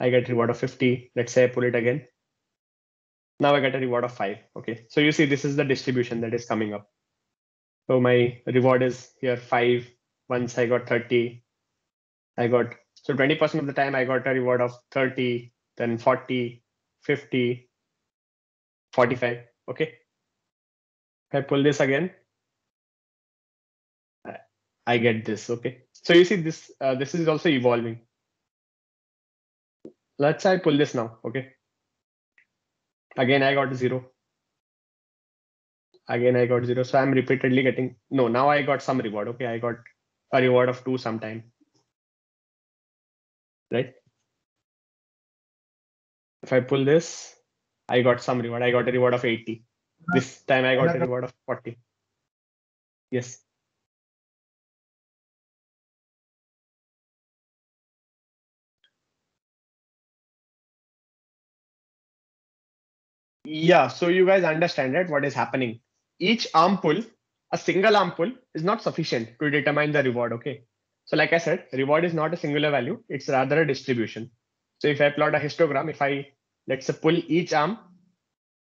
I get reward of 50. Let's say I pull it again. Now I get a reward of five. Okay, so you see this is the distribution that is coming up. So my reward is here five. Once I got 30, I got so 20% of the time I got a reward of 30, then 40, 50, 45. Okay. If I pull this again, I- I get this. Okay. So you see this, uh, this is also evolving. Let's say I pull this now. Okay. Again, I got zero. Again, I got zero. So I'm repeatedly getting, no, now I got some reward. Okay. I got a reward of two sometime. Right. If I pull this, I got some reward. I got a reward of 80. This time I got a reward of 40. Yes. Yeah, so you guys understand right what is happening. Each arm pull a single arm pull is not sufficient to determine the reward. Okay. So like I said, reward is not a singular value. It's rather a distribution. So if I plot a histogram, if I let's say pull each arm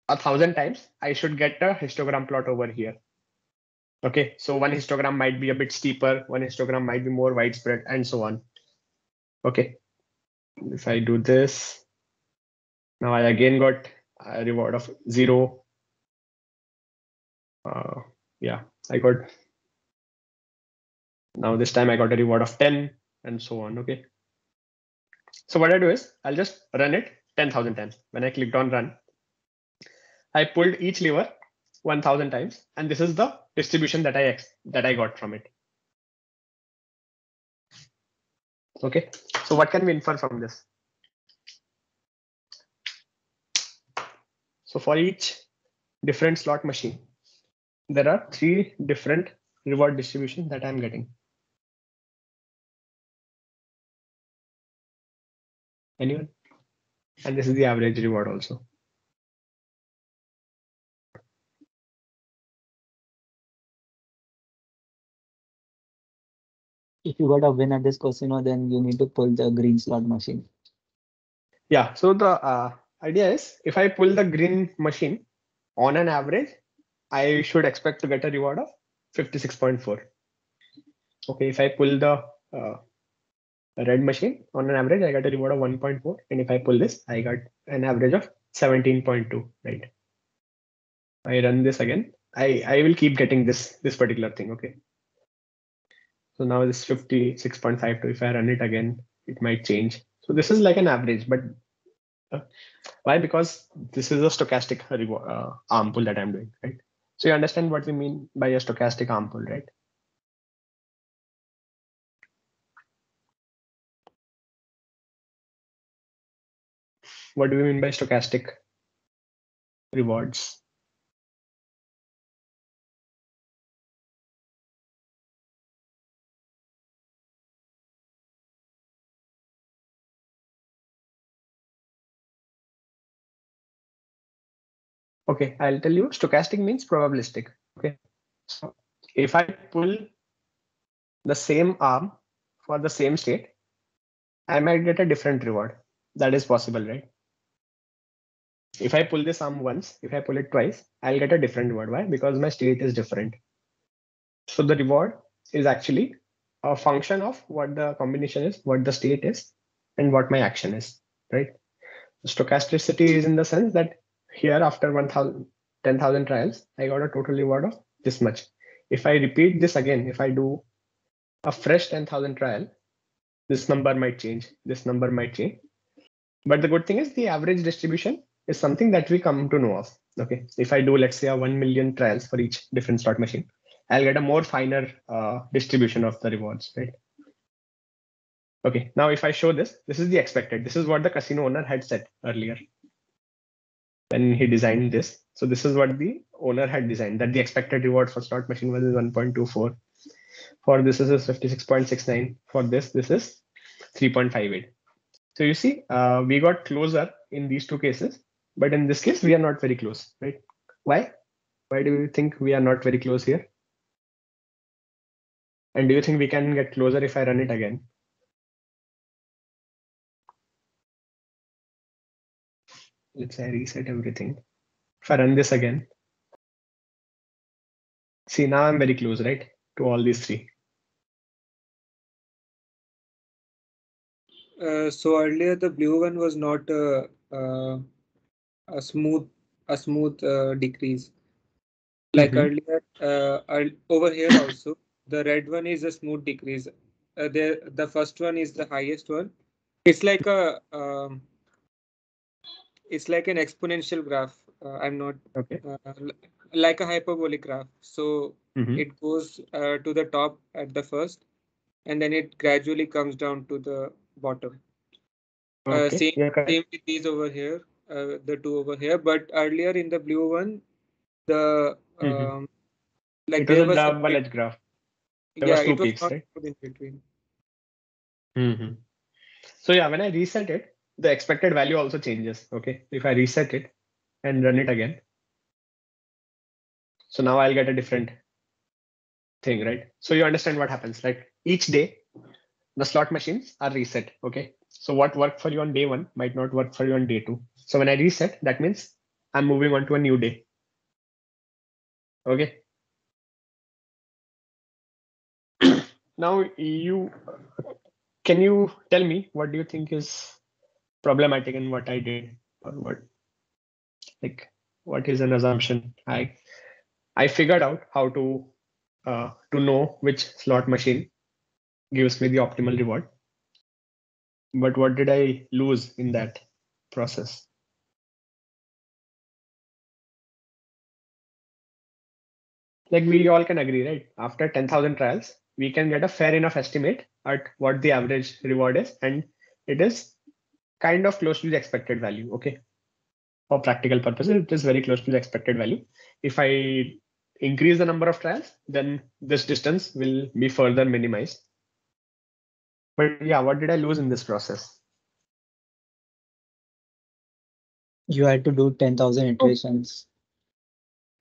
a thousand times, I should get a histogram plot over here. Okay, so one histogram might be a bit steeper, one histogram might be more widespread, and so on. Okay, if I do this, now I again got a reward of zero. Uh, yeah, I got now this time I got a reward of 10 and so on. Okay. So what I do is I'll just run it 10,000 times. When I clicked on run, I pulled each lever 1000 times and this is the distribution that I that I got from it. Okay, so what can we infer from this? So for each different slot machine, there are three different reward distribution that I'm getting. Anyone? And this is the average reward also. If you got a win at this casino, then you need to pull the green slot machine. Yeah, so the uh, idea is if I pull the green machine on an average, I should expect to get a reward of 56.4. Okay, if I pull the uh, red machine on an average, I got a reward of 1.4. And if I pull this, I got an average of 17.2, right? I run this again. I, I will keep getting this, this particular thing, okay? So now this 56.52, if I run it again, it might change. So this is like an average, but why? Because this is a stochastic uh, arm pull that I'm doing, right? So you understand what we mean by a stochastic arm pull, right? What do we mean by stochastic rewards? Okay, I'll tell you stochastic means probabilistic. Okay, so if I pull the same arm for the same state, I might get a different reward. That is possible, right? If I pull this arm once, if I pull it twice, I'll get a different reward. Why? Because my state is different. So the reward is actually a function of what the combination is, what the state is, and what my action is, right? Stochasticity is in the sense that here after 1000 10,000 trials, I got a total reward of this much. If I repeat this again, if I do a fresh 10,000 trial, this number might change, this number might change. But the good thing is the average distribution is something that we come to know of. Okay, if I do, let's say a 1 million trials for each different slot machine, I'll get a more finer uh, distribution of the rewards, right? Okay, now if I show this, this is the expected. This is what the casino owner had said earlier when he designed this. So this is what the owner had designed that the expected reward for slot machine was 1.24. For this is 56.69. For this, this is 3.58. So you see, uh, we got closer in these two cases, but in this case, we are not very close, right? Why? Why do you think we are not very close here? And do you think we can get closer if I run it again? Let's say I reset everything. If I run this again, see now I'm very close, right, to all these three. Uh, so earlier the blue one was not a, a, a smooth a smooth uh, decrease. Like Mhm. earlier, uh, over here also, the red one is a smooth decrease. Uh, the the first one is the highest one. It's like a um, it's like an exponential graph. Uh, I'm not Okay. uh, like a hyperbolic graph. So Mhm. it goes uh, to the top at the first, and then it gradually comes down to the bottom. Uh, Okay, same, you're same with these over here, uh, the two over here. But earlier in the blue one, the Mhm. um, like It was there a was a double edge graph. there was yeah, two it was peaks, not right? in between. Mhm. So yeah, when I reset it, the expected value also changes. Okay, if I reset it and run it again, so now I'll get a different thing, right? So you understand what happens. Like each day, the slot machines are reset. Okay. So what worked for you on day one might not work for you on day two. So when I reset, that means I'm moving on to a new day. Okay. now you can you tell me what do you think is problematic in what I did or what like what is an assumption I I figured out how to uh, to know which slot machine gives me the optimal reward. But what did I lose in that process? Like we all can agree, right? After 10,000 trials, we can get a fair enough estimate at what the average reward is. And it is kind of close to the expected value. Okay. For practical purposes, it is very close to the expected value. If I increase the number of trials, then this distance will be further minimized. But yeah, what did I lose in this process? You had to do 10,000 iterations.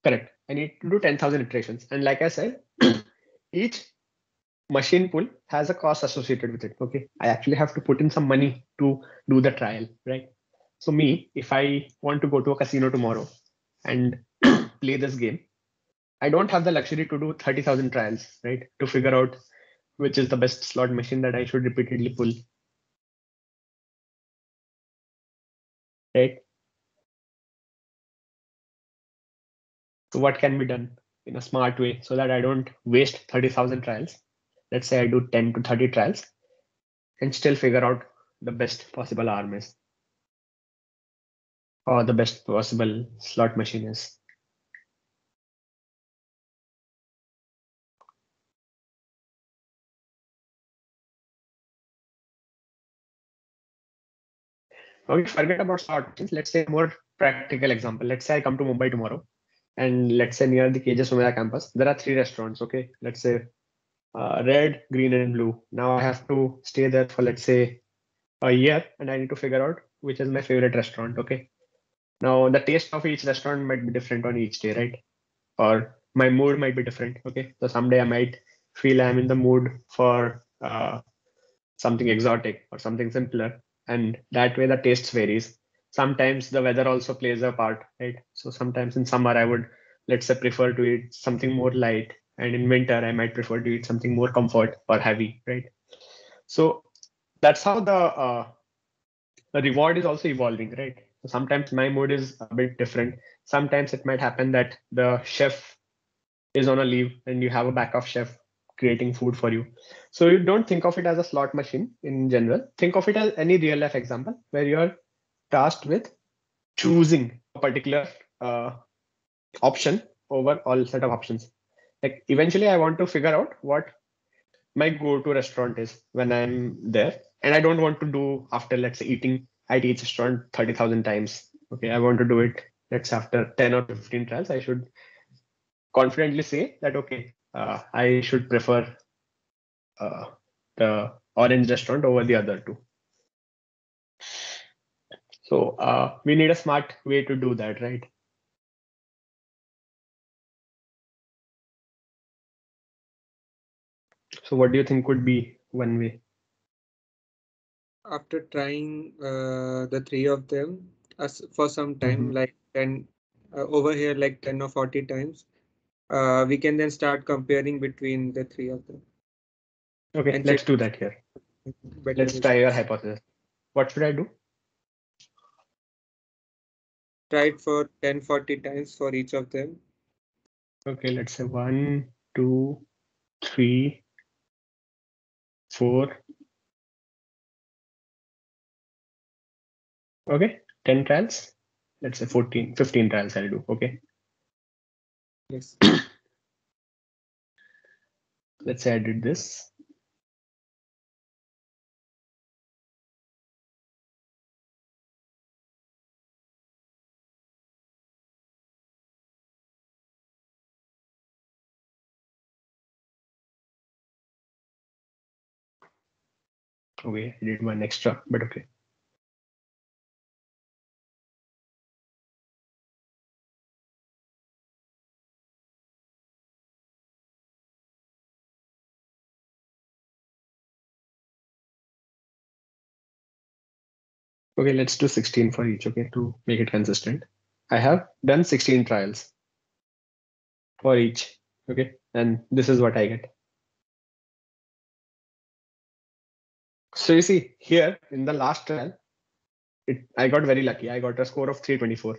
Correct. I need to do 10,000 iterations. And like I said, each machine pool has a cost associated with it. Okay. I actually have to put in some money to do the trial, right? So me, if I want to go to a casino tomorrow and play this game, I don't have the luxury to do 30,000 trials, right? To figure out which is the best slot machine that I should repeatedly pull. Right? So what can be done in a smart way so that I don't waste 30,000 trials? Let's say I do 10 to 30 trials and still figure out the best possible arm is or the best possible slot machine is. Okay, forget about slot machines. Let's say more practical example. Let's say I come to Mumbai tomorrow, and let's say near the KJ Somaiya campus, there are three restaurants. Okay, let's say uh, red, green, and blue. Now I have to stay there for let's say a year, and I need to figure out which is my favorite restaurant. Okay. Now the taste of each restaurant might be different on each day, right? Or my mood might be different. Okay, so someday I might feel I'm in the mood for uh, something exotic or something simpler and that way the tastes varies sometimes the weather also plays a part right so sometimes in summer i would let's say prefer to eat something more light and in winter i might prefer to eat something more comfort or heavy right so that's how the uh, the reward is also evolving right so sometimes my mood is a bit different sometimes it might happen that the chef is on a leave and you have a backup chef creating food for you. So you don't think of it as a slot machine in general. Think of it as any real life example where you're tasked with choosing a particular uh, option over all set of options. Like eventually I want to figure out what my go-to restaurant is when I'm there. And I don't want to do after let's say eating at each restaurant 30,000 times. Okay, I want to do it let's after 10 or 15 trials. I should confidently say that okay, uh, I should prefer uh, the orange restaurant over the other two. So uh, we need a smart way to do that, right? So what do you think would be one way? After trying uh, the three of them as for some time, Mhm. like 10 uh, over here, like 10 or 40 times, uh, we can then start comparing between the three of them. Okay, And let's do that here. Better Let's try your hypothesis. What should I do? try it for 10, 40 times for each of them. Okay, let's say one, two, three, four. Okay, 10 trials. Let's say 14, 15 trials I'll do. Okay, Yes. let's say I did this. Okay, I did one extra, but okay. Okay, let's do 16 for each, okay, to make it consistent. I have done 16 trials for each, okay, and this is what I get. So you see here in the last trial, it, I got very lucky. I got a score of 324.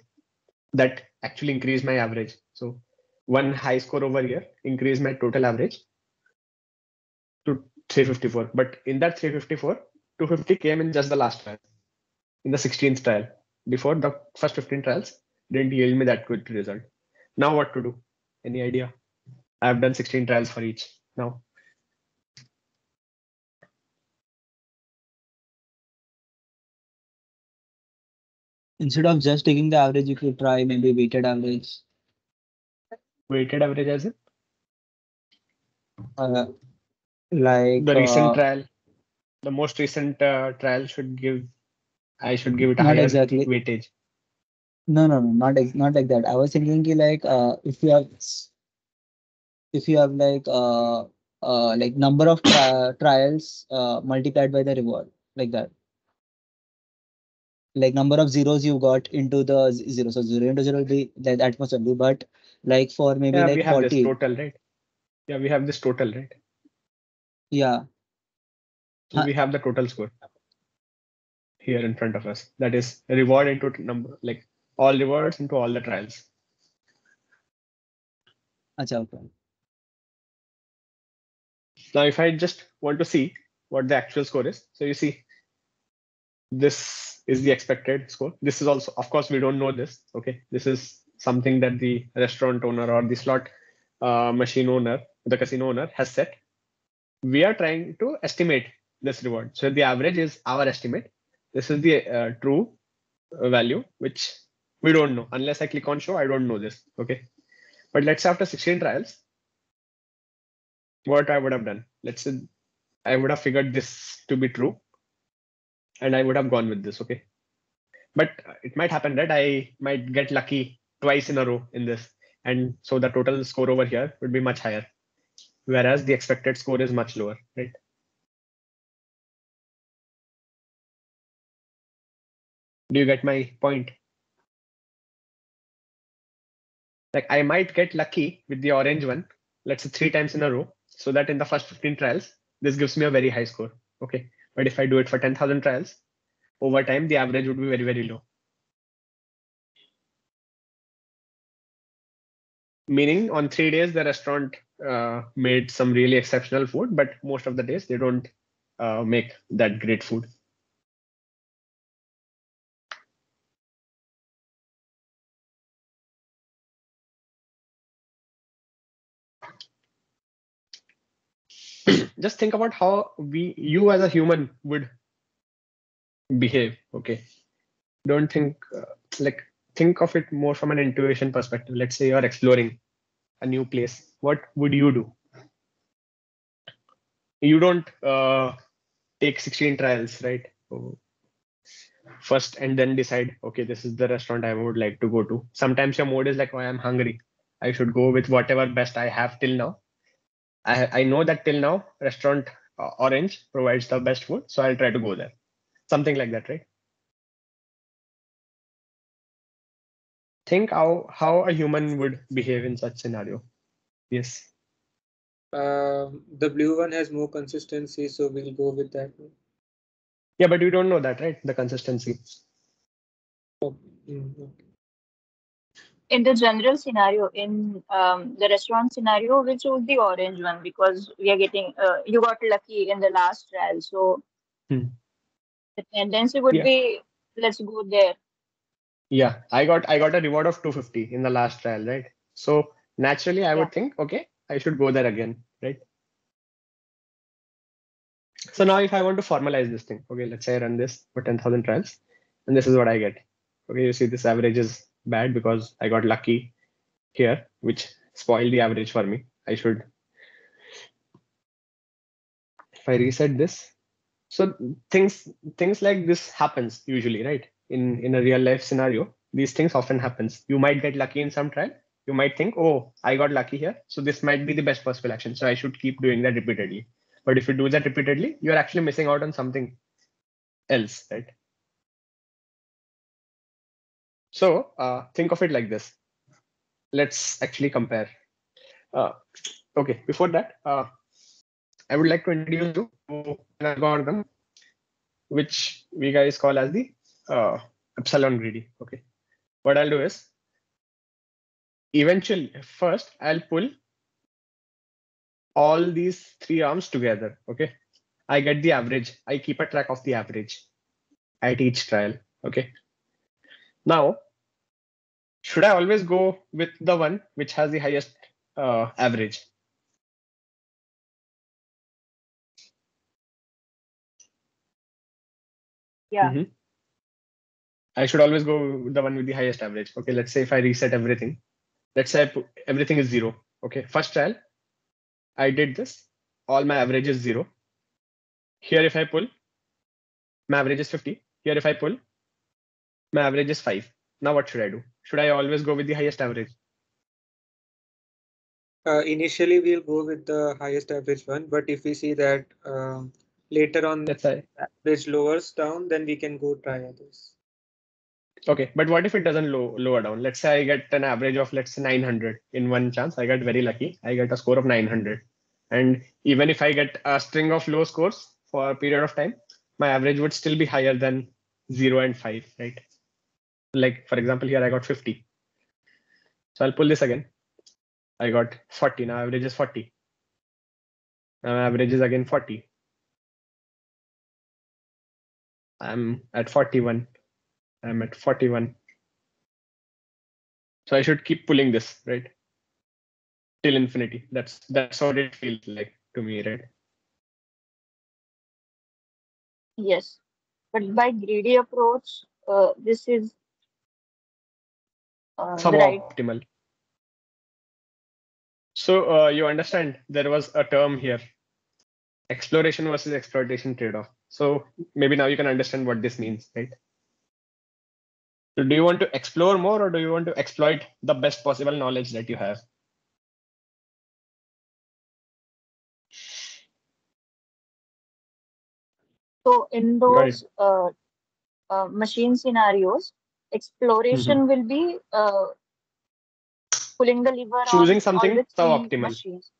That actually increased my average. So one high score over here increased my total average to 354. But in that 354, 250 came in just the last trial, in the 16th trial. Before the first 15 trials didn't yield me that good result. Now what to do? Any idea? I've done 16 trials for each now. Instead of just taking the average, you could try maybe weighted average. Weighted average as in Uh, like the recent uh, trial. The most recent uh, trial should give. I should give it a higher exactly. weightage. No, no, no, not ex- not like that. I was thinking ki like uh, if you have if you have like uh, uh like number of tri- trials uh, multiplied by the reward like that. Like number of zeros you got into the zero. So zero into zero will be that, that much only. But like for maybe Yeah, we like have this 40. total, right? Yeah, we have this total, right? Yeah. So Huh. we have the total score here in front of us. That is reward into number, like all rewards into all the trials. Acha, okay. Now, if I just want to see what the actual score is, so you see, this is the expected score. This is also, of course, we don't know this. Okay, this is something that the restaurant owner or the slot uh, machine owner, the casino owner has set. We are trying to estimate this reward. So the average is our estimate. This is the uh, true value, which we don't know. Unless I click on show, I don't know this. Okay, but let's say after 16 trials, what I would have done. Let's say I would have figured this to be true and I would have gone with this. Okay. But it might happen that I might get lucky twice in a row in this. And so the total score over here would be much higher. Whereas the expected score is much lower, right? Do you get my point? Like I might get lucky with the orange one, let's say three times in a row, so that in the first 15 trials, this gives me a very high score. Okay. But if I do it for 10,000 trials, over time, the average would be very, very low. Meaning on three days, the restaurant uh, made some really exceptional food, but most of the days they don't uh, make that great food. Just think about how we you as a human would behave okay? Don't think uh, like think of it more from an intuition perspective. Let's say you're exploring a new place. What would you do? You don't uh, take 16 trials right? First and then decide okay this is the restaurant i would like to go to. Sometimes your mode is like oh i'm hungry. I should go with whatever best i have till now I, I know that till now restaurant uh, Orange provides the best food, so I'll try to go there. Something like that, right? Think how how a human would behave in such scenario. Yes. Um, the blue one has more consistency, so we'll go with that. Yeah, but you don't know that, right? The consistency. Mm, okay. In the general scenario, in um, the restaurant scenario, we'll choose the orange one because we are getting, uh, you got lucky in the last trial. So Hmm. the tendency would Yeah. be, let's go there. Yeah, I got I got a reward of 250 in the last trial, right? So naturally, I would think, okay, I should go there again, right? So now if I want to formalize this thing, okay, let's say I run this for 10,000 trials, and this is what I get. Okay, you see this average is bad because I got lucky here, which spoiled the average for me. I should, if I reset this, so things things like this happens usually, right? In in a real life scenario, these things often happens. You might get lucky in some trial. You might think, oh, I got lucky here, so this might be the best possible action. So I should keep doing that repeatedly. But if you do that repeatedly, you're actually missing out on something else, right? So uh, think of it like this. Let's actually compare. Uh, okay, before that, uh, I would like to introduce you to an algorithm which we guys call as the uh, epsilon greedy. Okay, what I'll do is eventually first I'll pull all these three arms together. Okay, I get the average. I keep a track of the average at each trial. Okay. Now, should I always go with the one which has the highest uh, average? Yeah. Mhm. I should always go with the one with the highest average. Okay, let's say if I reset everything, let's say I put, everything is zero. Okay, first trial, I did this. All my average is zero. Here, if I pull, my average is 50. Here, if I pull, my average is five. Now, what should I do? Should I always go with the highest average? Uh, initially, we'll go with the highest average one, but if we see that um, later on Let's average lowers down, then we can go try others. okay, but what if it doesn't low, lower down? Let's say I get an average of, let's say 900 in one chance. I got very lucky. I get a score of 900. And even if I get a string of low scores for a period of time, my average would still be higher than zero and five, right? Like, for example, here I got 50. So I'll pull this again. I got 40. Now average is 40. Now average is again 40. I'm at 41. I'm at 41. So I should keep pulling this, right? Till infinity. That's that's what it feels like to me, right? Yes. But by greedy approach, uh, this is uh, the right. So uh, you understand there was a term here, exploration versus exploitation trade-off. So maybe now you can understand what this means, right? So do you want to explore more or do you want to exploit the best possible knowledge that you have? So in those uh, uh, machine scenarios, exploration will be uh, pulling the lever Choosing something suboptimal. machines.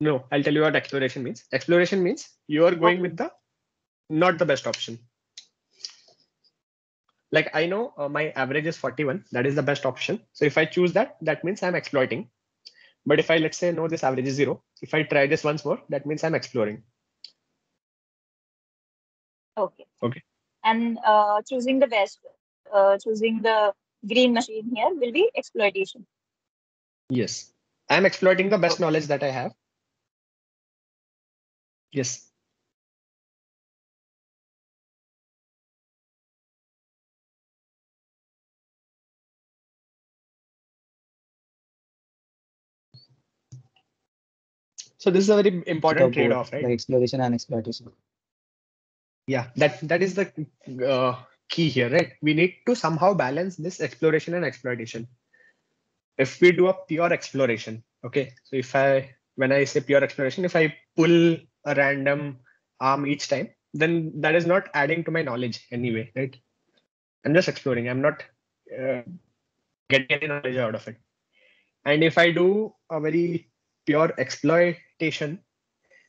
No, I'll tell you what exploration means. Exploration means you are going Okay. with the not the best option. Like I know uh, my average is 41. That is the best option. So if I choose that, that means I'm exploiting. But if I let's say no, this average is zero. If I try this once more, that means I'm exploring. Okay. Okay. And uh, choosing the best, uh, choosing the green machine here will be exploitation. Yes, I'm exploiting the best knowledge that I have. Yes. So this is a very important trade-off, right? Like exploration and exploitation. Yeah, that that is the uh, key here, right? We need to somehow balance this exploration and exploitation. If we do a pure exploration, okay. So if I when I say pure exploration, if I pull a random arm each time, then that is not adding to my knowledge anyway, right? I'm just exploring. I'm not uh, getting any knowledge out of it. And if I do a very pure exploitation,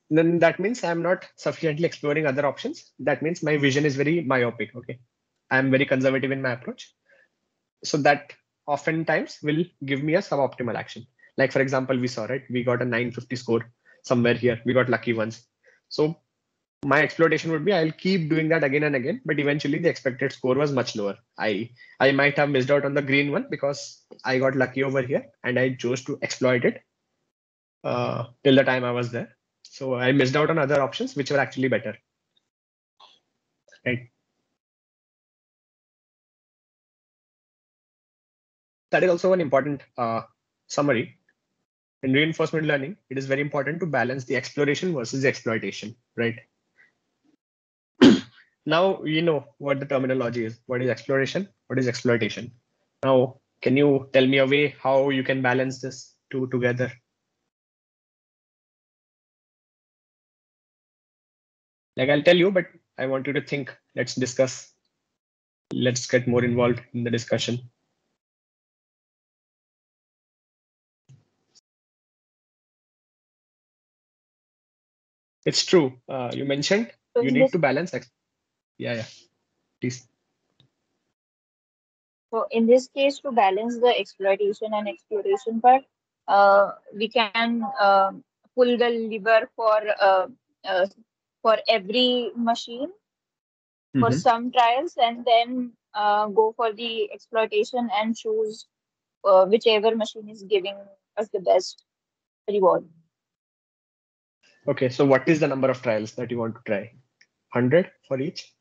then that means I'm not sufficiently exploring other options. That means my vision is very myopic. Okay. I'm very conservative in my approach. So that oftentimes will give me a suboptimal action. Like, for example, we saw, right? We got a 950 score somewhere here. We got lucky ones. So my exploitation would be I'll keep doing that again and again, but eventually the expected score was much lower. I I might have missed out on the green one because I got lucky over here and I chose to exploit it uh, till the time I was there. So I missed out on other options which were actually better. Right. That is also an important uh, summary. In reinforcement learning, it is very important to balance the exploration versus the exploitation, right? now you know what the terminology is. What is exploration? What is exploitation? Now, can you tell me a way how you can balance this two together? Like I'll tell you, but I want you to think. Let's discuss. let's get more involved in the discussion. It's true. Uh, you mentioned So you need to balance. Yeah, yeah. Please. So in this case, to balance the exploitation and exploration part, uh, we can uh, pull the lever for uh, uh, for every machine for Mhm. some trials, and then uh, go for the exploitation and choose uh, whichever machine is giving us the best reward. Okay, so what is the number of trials that you want to try? 100 for each?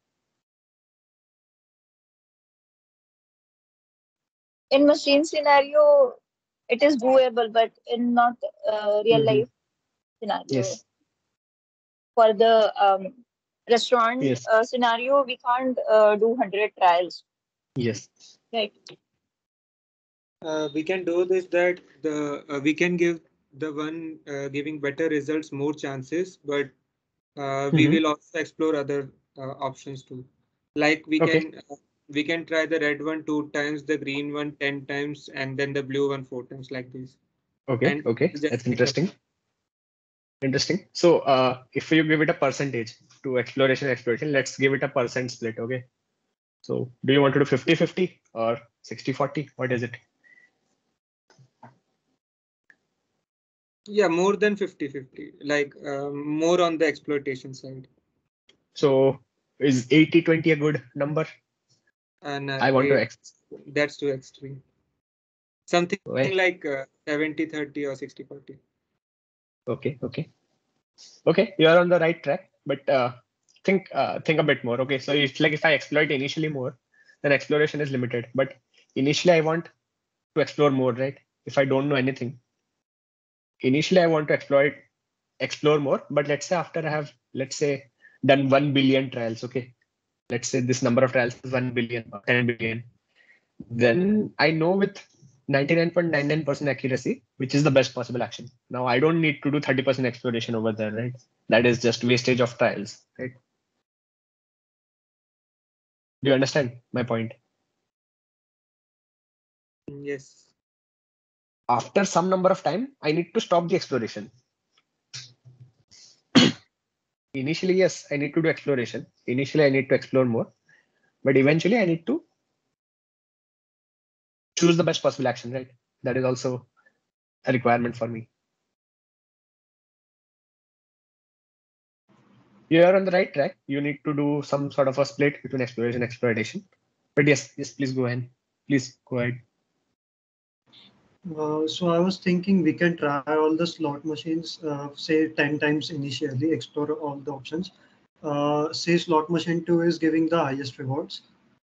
In machine scenario, it is doable, but in not uh, real Mhm. life scenario. Yes. for the um, restaurant Yes. uh, scenario, we can't uh, do 100 trials, Yes. right? Uh, we can do this that the uh, we can give the one uh, giving better results more chances, but uh, we Mhm. will also explore other uh, options too. Like we Okay. can uh, we can try the red one two times, the green one 10 times, and then the blue one four times like this. Okay. And Okay. That's interesting. Interesting. So uh, if you give it a percentage to exploration exploration, let's give it a percent split. Okay. So do you want to do 50 50 or 60 40? What is it? Yeah, more than 50 50, like um, more on the exploitation side. So is 80 20 a good number? And uh, I want to ex- that's too extreme. Something like uh, 70 30 or 60 40. Okay, okay, okay. You are on the right track, but uh, think uh, think a bit more. Okay, so it's like if I exploit initially more, then exploration is limited. But initially, I want to explore more, right? If I don't know anything, initially I want to exploit explore more. But let's say after I have let's say done one billion trials, okay. Let's say this number of trials is one billion or ten billion. Then hmm. I know with 99.99% accuracy, which is the best possible action. Now I don't need to do 30% exploration over there, right? That is just wastage of trials, right? Do you understand my point? Yes. After some number of time, I need to stop the exploration. Initially, yes, I need to do exploration. Initially, I need to explore more, but eventually, I need to choose the best possible action, right? That is also a requirement for me. You are on the right track. You need to do some sort of a split between exploration and exploitation. But yes, yes, please go ahead. Please go ahead. Uh, so I was thinking we can try all the slot machines, uh, say 10 times initially, explore all the options. Uh, say slot machine 2 is giving the highest rewards.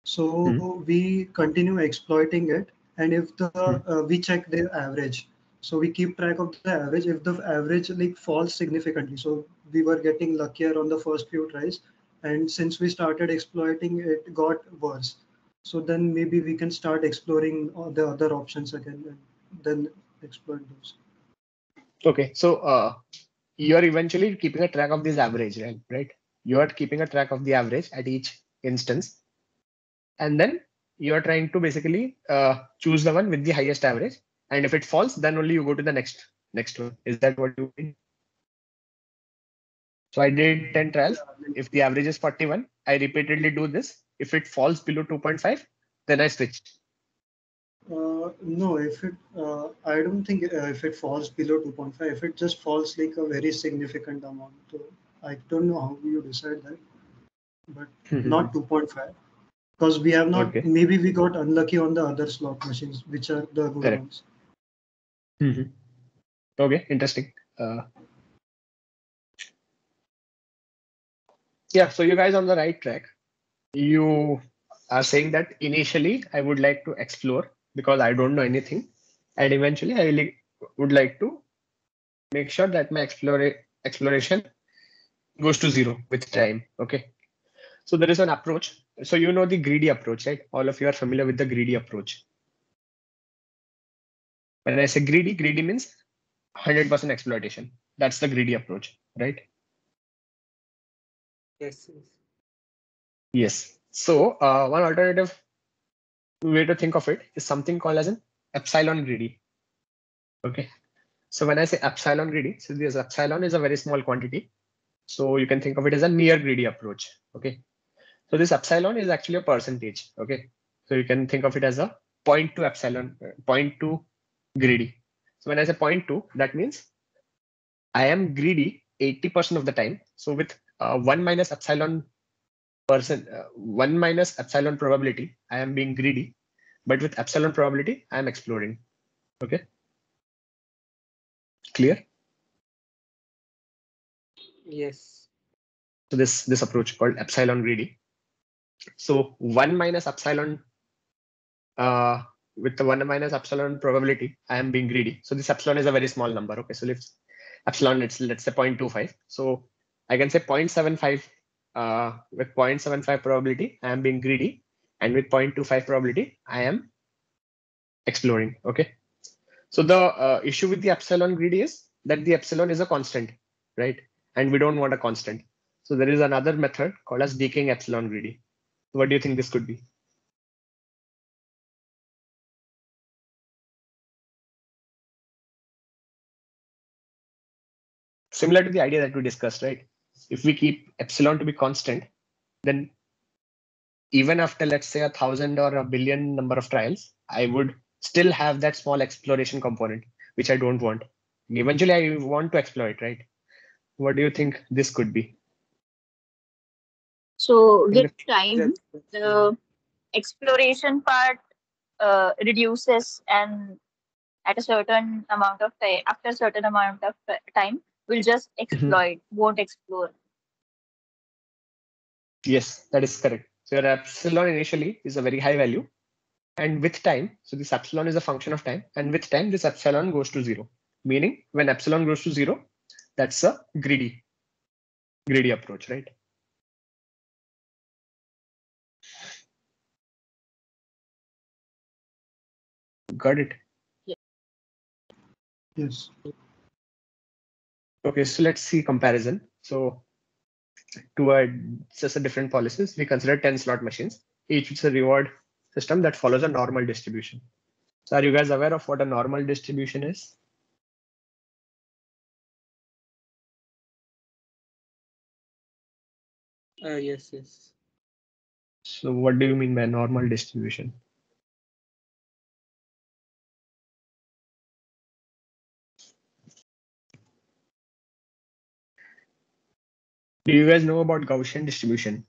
So we continue exploiting it. And if the uh, we check the average, so we keep track of the average. If the average like falls significantly, so we were getting luckier on the first few tries, and since we started exploiting, it got worse. So then maybe we can start exploring the other options again and then exploit those. Okay, so uh, you are eventually keeping a track of this average, right? Right. You are keeping a track of the average at each instance, and then you are trying to basically uh, choose the one with the highest average. And if it falls, then only you go to the next next one. Is that what you mean? So I did 10 trials. If the average is 41, I repeatedly do this. If it falls below 2.5, then I switch. Uh, no, if it, uh, I don't think uh, if it falls below 2.5, if it just falls like a very significant amount, so I don't know how you decide that, but not 2.5, because we have not. Okay. Maybe we got unlucky on the other slot machines, which are the good Correct. ones. Mhm. Okay, interesting. Uh, yeah, so you guys on the right track. You are saying that initially I would like to explore because I don't know anything, and eventually I really would like to make sure that my explore exploration goes to zero with time. Okay, so there is an approach. So you know the greedy approach, right? All of you are familiar with the greedy approach. When I say greedy, greedy means 100% exploitation. That's the greedy approach, right? Yes. yes. So uh, one alternative way to think of it is something called as an epsilon greedy. Okay. So when I say epsilon greedy, so this epsilon is a very small quantity. So you can think of it as a near greedy approach. Okay. So this epsilon is actually a percentage. Okay. So you can think of it as a 0.2 epsilon, uh, 0.2 greedy. So when I say 0.2, that means I am greedy 80% of the time. So with uh, 1 minus epsilon percent, uh, 1 minus epsilon probability, I am being greedy. But with epsilon probability, I am exploring. Okay. Clear? Yes. So this, this approach called epsilon greedy. So 1 minus epsilon uh, with the 1 minus epsilon probability, I am being greedy. So this epsilon is a very small number. Okay, so let's epsilon, let's, let's say 0.25. So I can say 0.75 uh, with 0.75 probability, I am being greedy. And with 0.25 probability, I am exploring. Okay. So the uh, issue with the epsilon greedy is that the epsilon is a constant, right? And we don't want a constant. So there is another method called as decaying epsilon greedy. What do you think this could be? Similar to the idea that we discussed, right? If we keep epsilon to be constant, then even after let's say a thousand or a billion number of trials, I would still have that small exploration component, which I don't want. Eventually, I want to exploit, right? What do you think this could be? So with time, the exploration part uh, reduces and at a certain amount of time, after a certain amount of time, we'll just exploit, won't explore. Yes, that is correct. So your epsilon initially is a very high value. And with time, so this epsilon is a function of time. And with time, this epsilon goes to zero. Meaning when epsilon goes to zero, that's a greedy, greedy approach, right? Got it. Yes. Okay, so let's see comparison. So to a just a different policies, we consider 10 slot machines, each with a reward system that follows a normal distribution. So are you guys aware of what a normal distribution is? Uh, yes, yes. So what do you mean by normal distribution? Do you guys know about Gaussian distribution?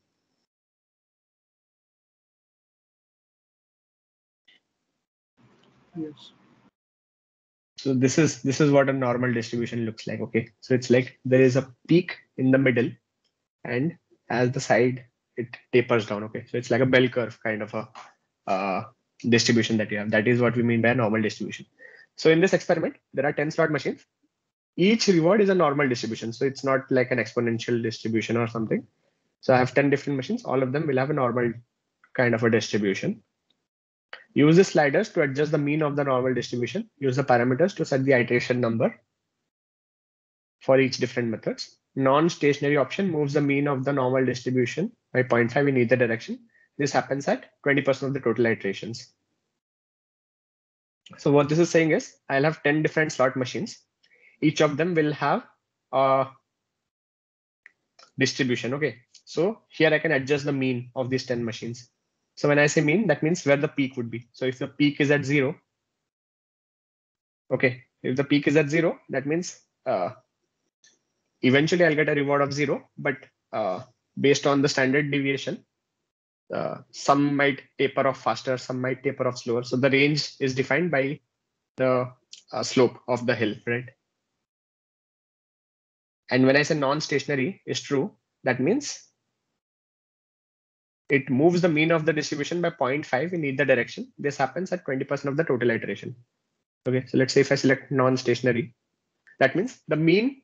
Yes. So this is this is what a normal distribution looks like. Okay, so it's like there is a peak in the middle, and as the side it tapers down. Okay, so it's like a bell curve kind of a uh, distribution that you have. That is what we mean by a normal distribution. So in this experiment, there are 10 slot machines. Each reward is a normal distribution. So it's not like an exponential distribution or something. So I have 10 different machines. All of them will have a normal kind of a distribution. Use the sliders to adjust the mean of the normal distribution. Use the parameters to set the iteration number for each different methods. Non-stationary option moves the mean of the normal distribution by 0.5 in either direction. This happens at 20% of the total iterations. So what this is saying is I'll have 10 different slot machines. Each of them will have a distribution. Okay. So here I can adjust the mean of these 10 machines. So when I say mean, that means where the peak would be. So if the peak is at zero, okay, if the peak is at zero, that means uh, eventually I'll get a reward of zero, but uh, based on the standard deviation, uh, some might taper off faster, some might taper off slower. So the range is defined by the uh, slope of the hill, right? And when I say non-stationary is true, that means it moves the mean of the distribution by 0.5 in either direction. This happens at 20% of the total iteration. Okay, so let's say if I select non-stationary, that means the mean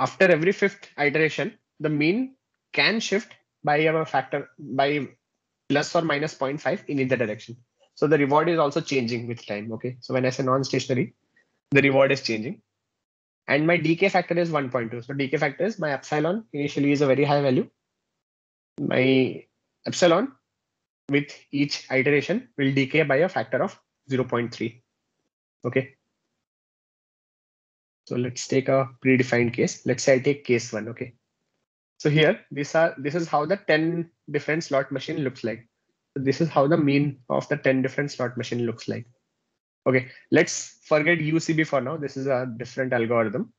after every fifth iteration, the mean can shift by a factor by plus or minus 0.5 in either direction. So the reward is also changing with time. Okay, so when I say non-stationary, the reward is changing. And my decay factor is 1.2. So decay factor is my epsilon initially is a very high value. my epsilon with each iteration will decay by a factor of 0.3. Okay. So let's take a predefined case. Let's say I take case one. Okay. So here, these are this is how the 10 different slot machine looks like. So this is how the mean of the 10 different slot machine looks like. Okay, let's forget UCB for now. This is a different algorithm.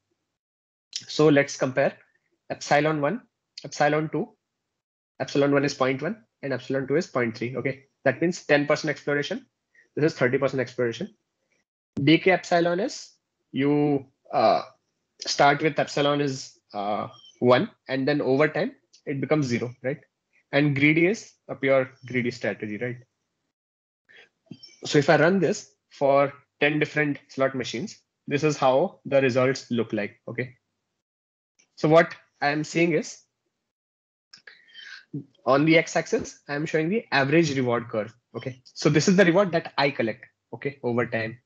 So let's compare epsilon 1, epsilon 2. Epsilon 1 is 0.1 and epsilon 2 is 0.3. Okay, that means 10% exploration. This is 30% exploration. Decay epsilon is you uh, start with epsilon is uh, 1 and then over time it becomes 0, right? And greedy is a pure greedy strategy, right? So if I run this for 10 different slot machines, this is how the results look like, okay? So what I am seeing is on the x-axis, I am showing the average reward curve, okay? So this is the reward that I collect, okay, over time.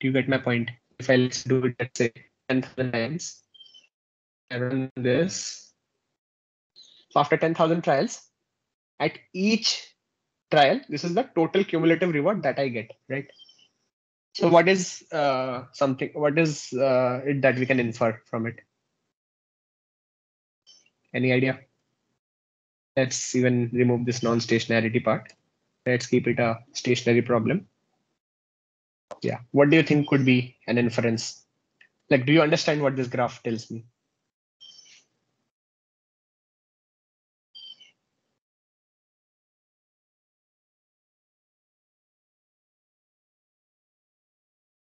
Do you get my point? If I let's do it, let's say 10,000 times, I run this. So after 10,000 trials, at each trial, this is the total cumulative reward that I get, right? So what is uh, something, what is uh, it that we can infer from it? Any idea? Let's even remove this non-stationarity part. Let's keep it a stationary problem. Yeah, what do you think could be an inference? Like, do you understand what this graph tells me?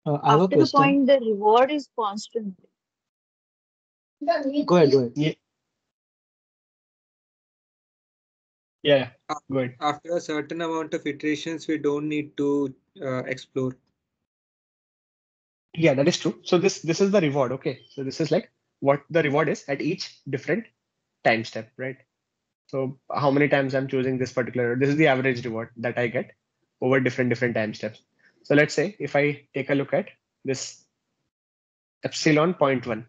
Uh, I have a After the question. point, the reward is constant. Go ahead, go ahead. Yeah. Yeah, yeah. go ahead. After a certain amount of iterations, we don't need to uh, explore. Yeah, that is true. So this this is the reward. Okay, so this is like what the reward is at each different time step, right? So how many times I'm choosing this particular, this is the average reward that I get over different different time steps. So let's say if I take a look at this epsilon 0.1.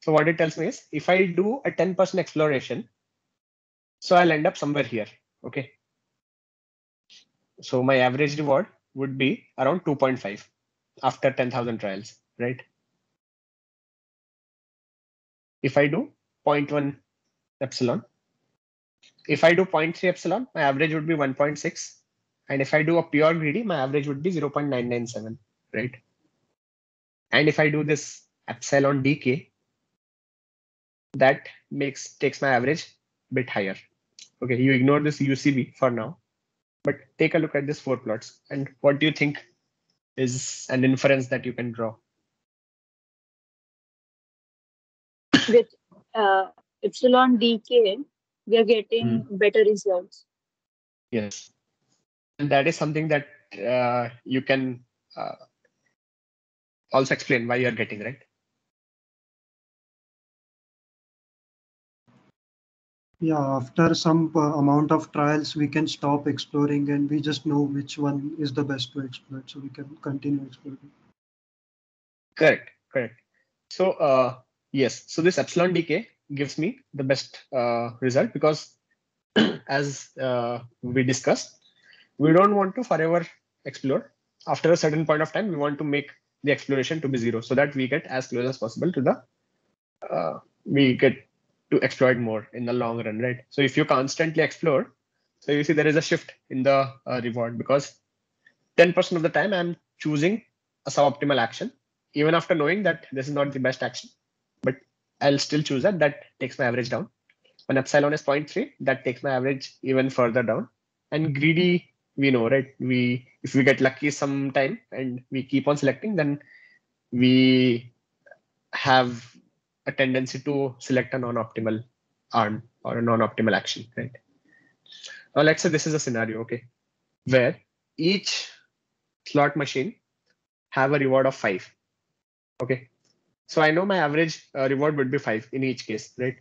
So what it tells me is if I do a 10% exploration, so I'll end up somewhere here. Okay. So my average reward would be around 2.5 after 10,000 trials, right? If I do 0.1 epsilon, if I do 0.3 epsilon, my average would be 1.6. And if I do a pure greedy, my average would be 0.997, right? And if I do this epsilon decay, that makes takes my average bit higher. Okay, you ignore this UCB for now, but take a look at these four plots. And what do you think is an inference that you can draw? With uh, epsilon decay, we are getting Hmm. better results. Yes. And that is something that uh, you can uh, also explain why you're getting, right? Yeah, after some uh, amount of trials, we can stop exploring and we just know which one is the best to exploit. So we can continue exploring. Correct, correct. So uh, yes, so this epsilon decay gives me the best uh, result because as uh, we discussed, we don't want to forever explore. After a certain point of time, we want to make the exploration to be zero so that we get as close as possible to the, uh, we get to exploit more in the long run, right? So if you constantly explore, so you see there is a shift in the uh, reward because 10% of the time I'm choosing a suboptimal action even after knowing that this is not the best action, but I'll still choose that. That takes my average down. When epsilon is 0.3, that takes my average even further down. And greedy, we know, right? We if we get lucky sometime and we keep on selecting, then we have a tendency to select a non-optimal arm or a non-optimal action, right? Now let's say this is a scenario, okay, where each slot machine have a reward of five. Okay, so I know my average uh, reward would be five in each case, right?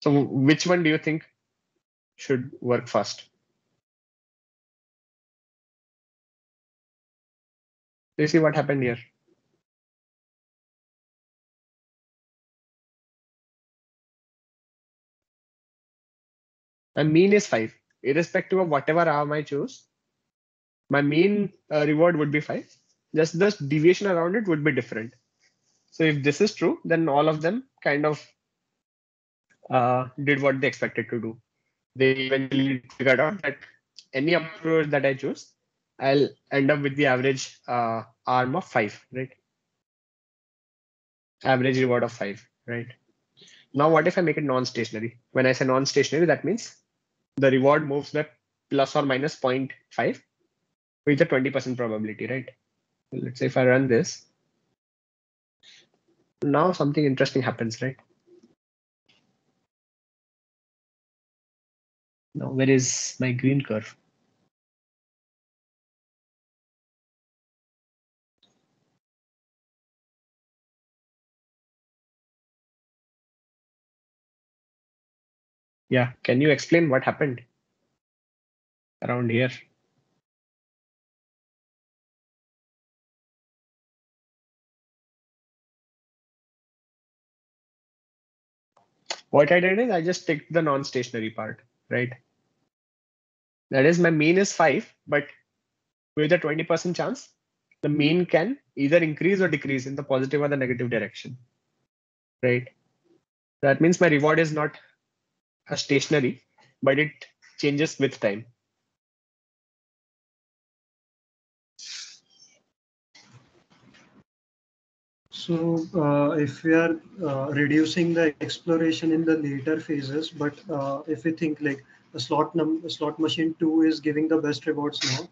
So which one do you think should work first? you see what happened here. My mean is 5. Irrespective of whatever arm I choose, my mean uh, reward would be 5. Just the deviation around it would be different. So if this is true, then all of them kind of uh, did what they expected to do. They eventually figured out that any approach that I choose I'll end up with the average uh, arm of five, right? Average reward of five, right? Now, what if I make it non-stationary? When I say non-stationary, that means the reward moves by plus or minus 0.5 with a 20% probability, right? Let's say if I run this, now something interesting happens, right? Now, where is my green curve? Yeah, can you explain what happened around here? What I did is I just ticked the non-stationary part, right? That is my mean is five, but with a 20% chance, the mean can either increase or decrease in the positive or the negative direction, right? That means my reward is not stationary, but it changes with time. So uh, if we are uh, reducing the exploration in the later phases, but uh, if we think like a slot num slot machine two is giving the best rewards now,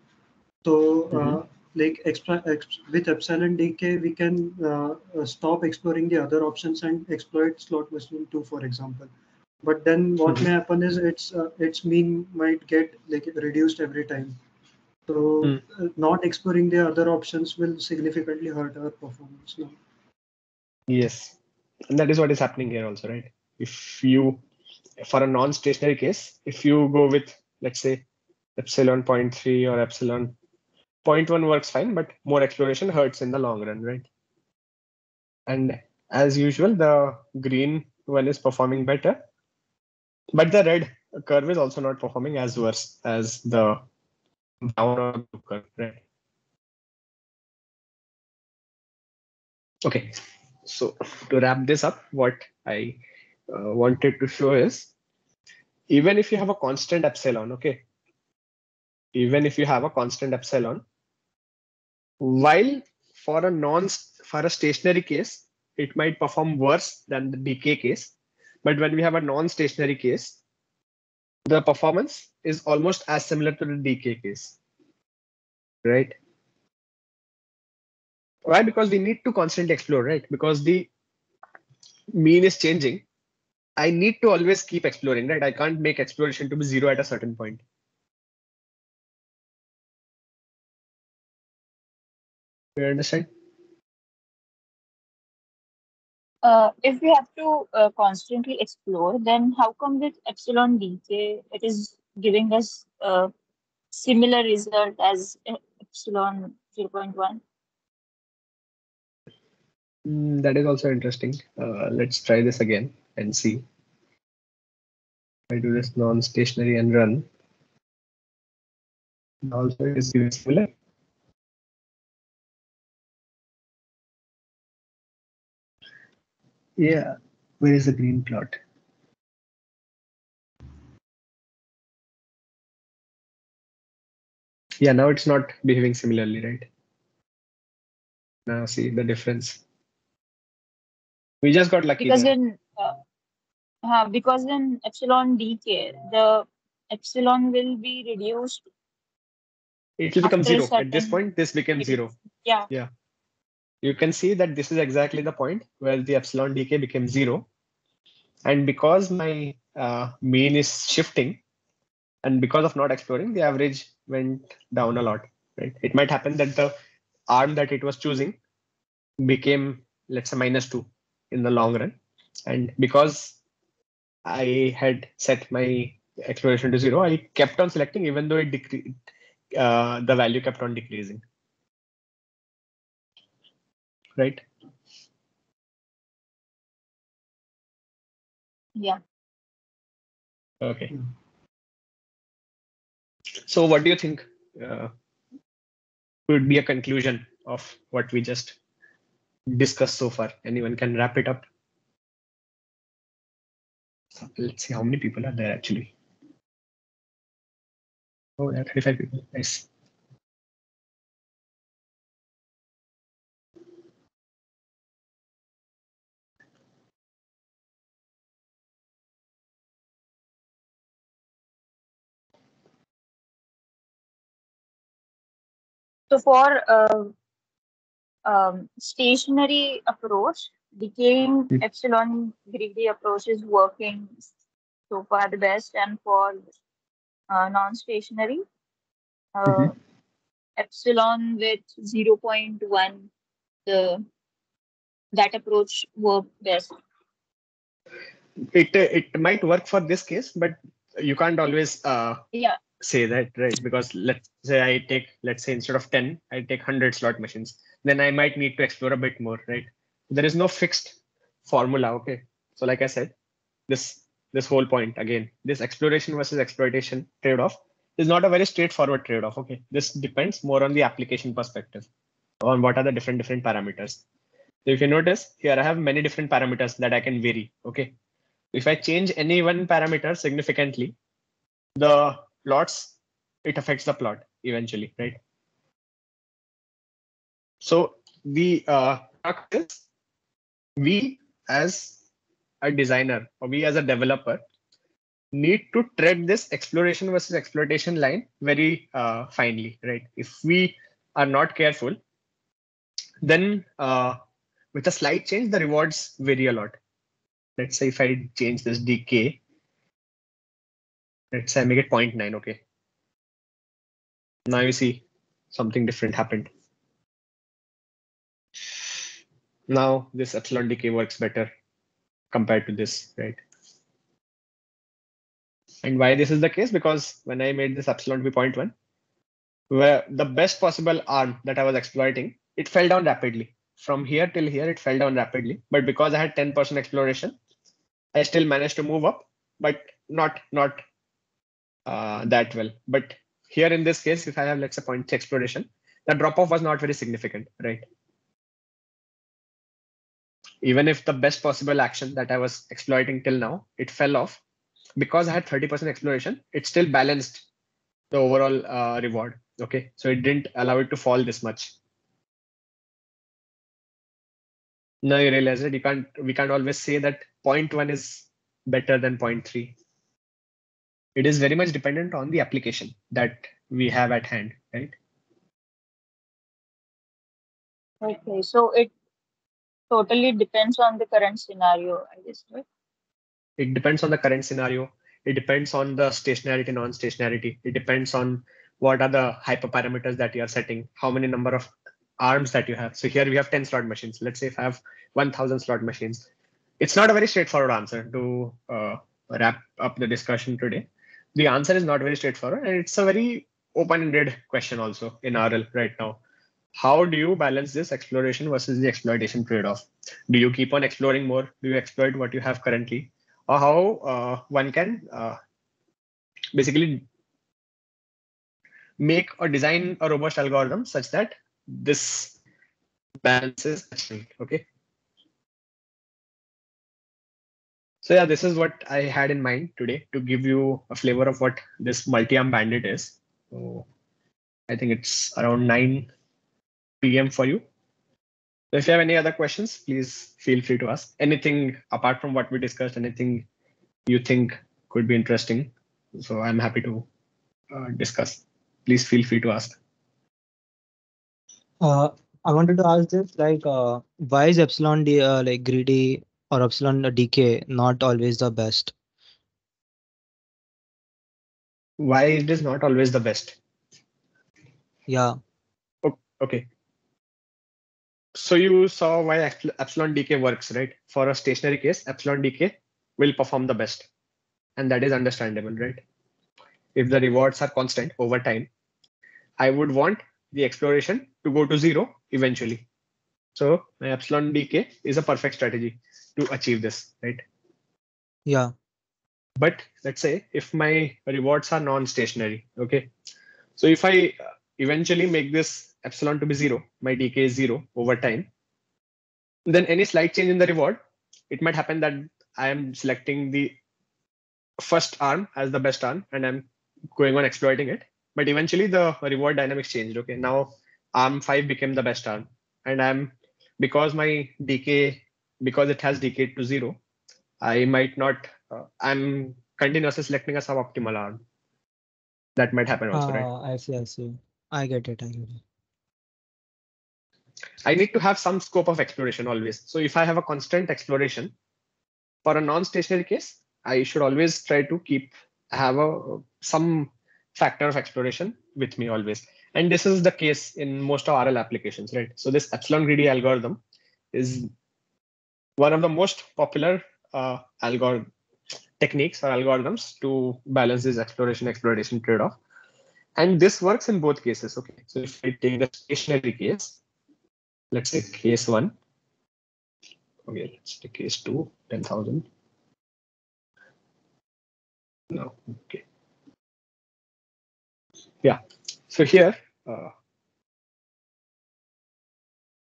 so Mhm. like extra, ex with epsilon decay we can uh, uh, stop exploring the other options and exploit slot machine two, for example. But then what Mhm. may happen is its uh, its mean might get like reduced every time. So Hmm. uh, not exploring the other options will significantly hurt our performance now. Yes, and that is what is happening here also, right? If you, for a non-stationary case, if you go with, let's say, epsilon 0.3 or epsilon 0.1 works fine, but more exploration hurts in the long run, right? And as usual, the green one is performing better, but the red curve is also not performing as worse as the brown curve, right? Okay, so to wrap this up, what I uh, wanted to show is even if you have a constant epsilon, okay, even if you have a constant epsilon, while for a non for a stationary case, it might perform worse than the decay case. But when we have a non-stationary case, the performance is almost as similar to the decay case, right? Why? Because we need to constantly explore, right? Because the mean is changing. I need to always keep exploring, right? I can't make exploration to be zero at a certain point. You understand? Uh, if we have to uh, constantly explore, then how come with epsilon decay it is giving us a similar result as e- epsilon 0.1? Mm, that is also interesting. Uh, let's try this again and see. I do this non-stationary and run. And Also, it is giving similar. Yeah, where is the green plot? Yeah, now it's not behaving similarly, right? Now see the difference. We just got lucky. Because there. in uh, uh, because in epsilon decay, the epsilon will be reduced. It will become after a zero. At this point, this becomes zero. Yeah. Yeah. You can see that this is exactly the point where the epsilon decay became zero. And because my uh, mean is shifting, and because of not exploring, the average went down a lot. Right? It might happen that the arm that it was choosing became, let's say, minus two in the long run. And because I had set my exploration to zero, I kept on selecting even though it decreased uh, the value kept on decreasing. Right? Yeah. Okay. So what do you think uh, would be a conclusion of what we just discussed so far? Anyone can wrap it up? Let's see how many people are there actually. Oh, there are 35 people. Nice. So for uh, um, stationary approach, decaying Hmm. epsilon greedy approach is working so far the best, and for uh, non-stationary, uh, Mhm. epsilon with 0.1, the that approach worked best. It it might work for this case, but you can't always uh, Yeah, say that, right? Because let's say I take, let's say instead of 10, I take 100 slot machines, then I might need to explore a bit more, right? There is no fixed formula, okay? So like I said, this this whole point again, this exploration versus exploitation trade-off is not a very straightforward trade-off, okay? This depends more on the application perspective, on what are the different different parameters. So if you notice here, I have many different parameters that I can vary, okay? If I change any one parameter significantly, the plots, it affects the plot eventually, right? So the uh, we as a designer or we as a developer need to tread this exploration versus exploitation line very uh, finely, right? If we are not careful, then uh, with a slight change, the rewards vary a lot. Let's say if I change this decay, let's say I make it 0.9, okay. Now you see something different happened. Now this epsilon decay works better compared to this, right? And why this is the case? Because when I made this epsilon to be 0.1, where the best possible arm that I was exploiting, it fell down rapidly. From here till here, it fell down rapidly. But because I had 10% exploration, I still managed to move up, but not not uh, that well. But here in this case, if I have let's say 0.6 exploration, the drop off was not very significant, right? Even if the best possible action that I was exploiting till now, it fell off because I had 30% exploration, it still balanced the overall uh, reward. Okay, so it didn't allow it to fall this much. Now you realize that you can't we can't always say that 0.1 is better than 0.3. It is very much dependent on the application that we have at hand, right? okay. So it totally depends on the current scenario, I guess, right? It depends on the current scenario. It depends on the stationarity, non-stationarity. It depends on what are the hyperparameters that you are setting, how many number of arms that you have. So here we have 10 slot machines. Let's say if I have 1000 slot machines. It's not a very straightforward answer to uh, wrap up the discussion today. The answer is not very straightforward and it's a very open-ended question also in RL right now. How do you balance this exploration versus the exploitation trade-off? Do you keep on exploring more? Do you exploit what you have currently? Or how uh, one can uh, basically make or design a robust algorithm such that this balance is achieved, okay? So yeah, this is what I had in mind today to give you a flavor of what this multi-arm bandit is. So I think it's around 9 p.m. for you. So if you have any other questions, please feel free to ask. Anything apart from what we discussed, anything you think could be interesting. So I'm happy to uh, discuss. Please feel free to ask. Uh, I wanted to ask this, like, uh, why is epsilon d uh, like greedy or epsilon decay not always the best? Why it is not always the best. Yeah, Okay. So you saw why epsilon decay works, right? For a stationary case, epsilon decay will perform the best. And that is understandable, right? If the rewards are constant over time, I would want the exploration to go to zero eventually. So my epsilon decay is a perfect strategy to achieve this, right? yeah. but let's say if my rewards are non-stationary, okay. So if I uh, eventually make this epsilon to be zero, my decay is zero over time, then any slight change in the reward, it might happen that I am selecting the first arm as the best arm and I'm going on exploiting it. But eventually the reward dynamics changed. Okay, now arm five became the best arm, and I'm because my decay because it has decayed to zero, I might not. Uh, I'm continuously selecting a suboptimal arm. That might happen also, right? Ah, I see, I see. I get it, I get it. I need to have some scope of exploration always. So if I have a constant exploration for a non-stationary case, I should always try to keep have a some factor of exploration with me always. And this is the case in most of RL applications, right? So this epsilon greedy algorithm is one of the most popular uh, algorithm techniques or algorithms to balance this exploration exploitation trade-off. And this works in both cases. Okay, so if I take the stationary case, let's say case one. Okay, let's take case two, 10,000. No, okay. Yeah, so here, uh,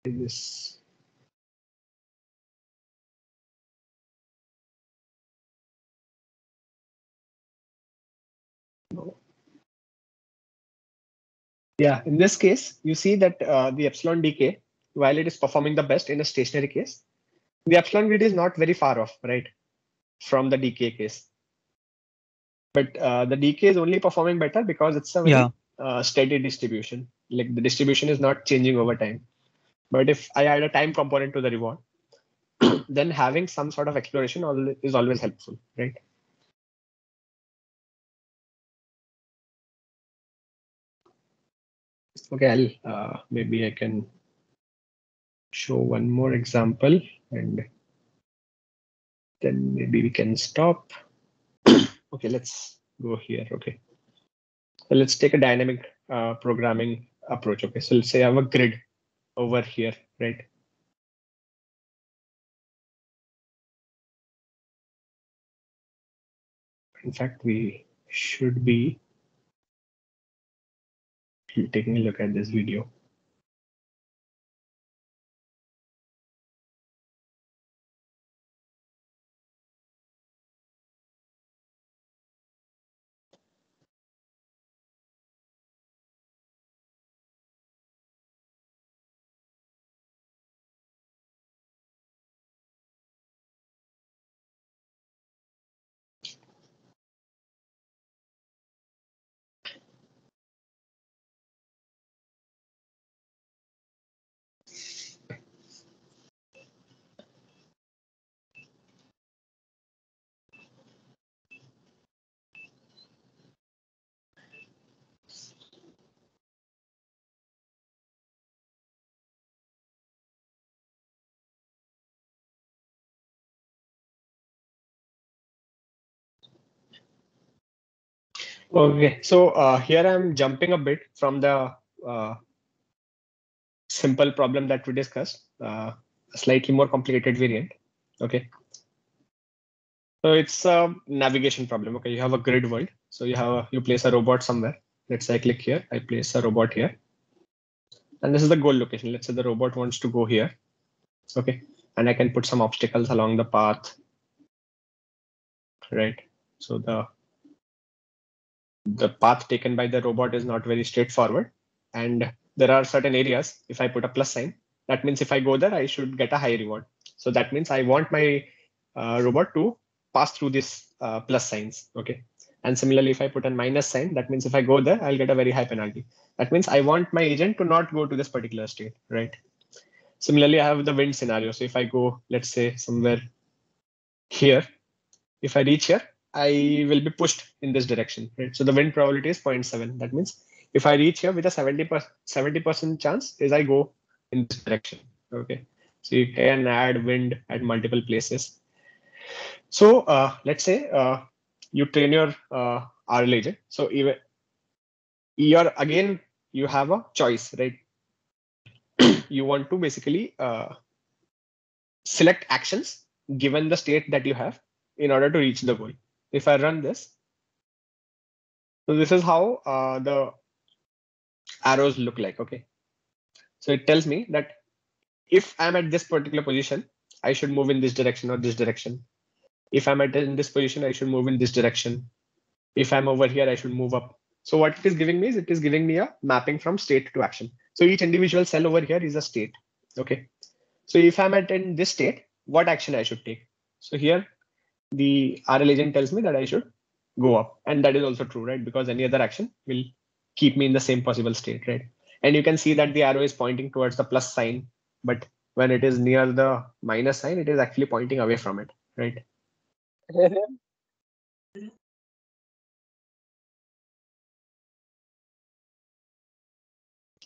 this no. Yeah, in this case, you see that uh, the epsilon decay, while it is performing the best in a stationary case, the epsilon greedy is not very far off, right, from the decay case. But uh, the decay is only performing better because it's a very Yeah. uh, steady distribution. Like the distribution is not changing over time. But if I add a time component to the reward, then having some sort of exploration is always helpful, right? Okay, I'll uh, maybe I can show one more example and then maybe we can stop. okay, let's go here. Okay. So let's take a dynamic uh, programming approach. Okay, so let's say I have a grid over here, right? In fact, we should be taking a look at this video. Okay, so uh, here I'm jumping a bit from the uh, simple problem that we discussed, uh, a slightly more complicated variant. Okay. So it's a navigation problem. Okay, you have a grid world. So you have a, you place a robot somewhere. Let's say I click here. I place a robot here, and this is the goal location. Let's say the robot wants to go here. Okay, and I can put some obstacles along the path. Right. So the the path taken by the robot is not very straightforward. And there are certain areas if i put a plus sign that means if i go there i should get a high reward. So that means i want my uh, robot to pass through these uh, plus signs okay? And similarly if i put a minus sign that means if i go there i'll get a very high penalty. That means i want my agent to not go to this particular state right? Similarly i have the wind scenario. So if i go let's say somewhere here if i reach here I will be pushed in this direction, right? So the wind probability is 0.7. That means if I reach here with a 70 70% chance is I go in this direction. Okay. So you can add wind at multiple places. So uh, let's say uh, you train your uh, RL agent. So even you're again you have a choice, right? you want to basically uh, select actions given the state that you have in order to reach the goal if I run this, so this is how uh, the arrows look like. Okay. So it tells me that if I'm at this particular position, I should move in this direction or this direction. If I'm at in this position, I should move in this direction. If I'm over here, I should move up. So what it is giving me is it is giving me a mapping from state to action. So each individual cell over here is a state. Okay. So if I'm at in this state, what action I should take? So here the RL agent tells me that I should go up. And that is also true, right? Because any other action will keep me in the same possible state, right? And you can see that the arrow is pointing towards the plus sign, but when it is near the minus sign, it is actually pointing away from it, right?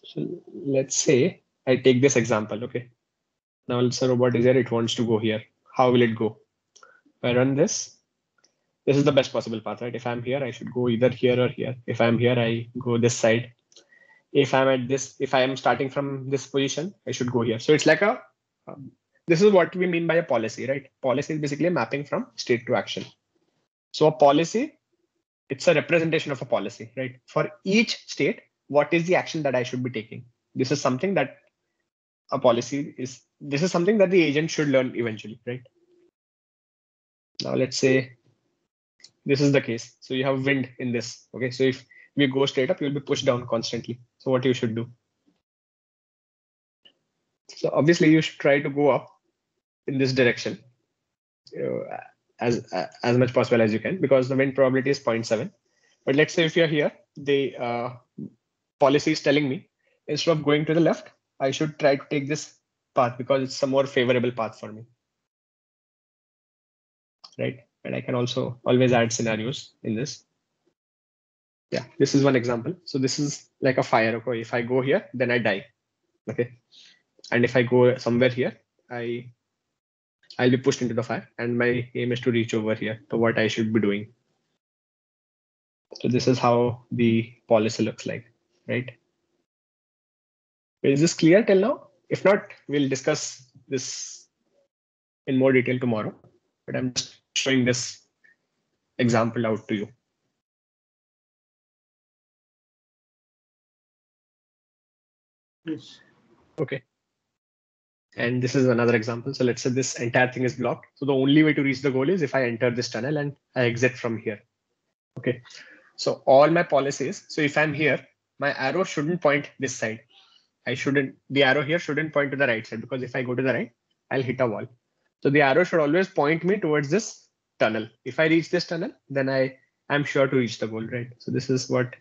So let's say I take this example, okay? Now it's a robot is here, it wants to go here. How will it go? If I run this, this is the best possible path, right? If I'm here, I should go either here or here. If I'm here, I go this side. If I'm at this, if I am starting from this position, I should go here. So it's like a, um, this is what we mean by a policy, right? Policy is basically mapping from state to action. So a policy, it's a representation of a policy, right? For each state, what is the action that I should be taking? This is something that a policy is, this is something that the agent should learn eventually, right? Now let's say this is the case. So you have wind in this. Okay, so if we go straight up, you'll be pushed down constantly. So what you should do? So obviously you should try to go up in this direction uh, as as much possible as you can because the wind probability is 0.7. But let's say if you're here, the uh, policy is telling me instead of going to the left, I should try to take this path because it's a more favorable path for me. Right. And I can also always add scenarios in this. Yeah, this is one example. So this is like a fire. Okay, if I go here, then I die. Okay. And if I go somewhere here, I I'll be pushed into the fire and my aim is to reach over here to what I should be doing. So this is how the policy looks like, right? Is this clear till now? If not, we'll discuss this in more detail tomorrow, but I'm just showing this example out to you. Yes. Okay. And this is another example. So let's say this entire thing is blocked. So the only way to reach the goal is if I enter this tunnel and I exit from here. Okay. So all my policies. So if I'm here, my arrow shouldn't point this side. I shouldn't, the arrow here shouldn't point to the right side because if I go to the right, I'll hit a wall. So the arrow should always point me towards this tunnel. If I reach this tunnel, then I am sure to reach the goal, right? So this is what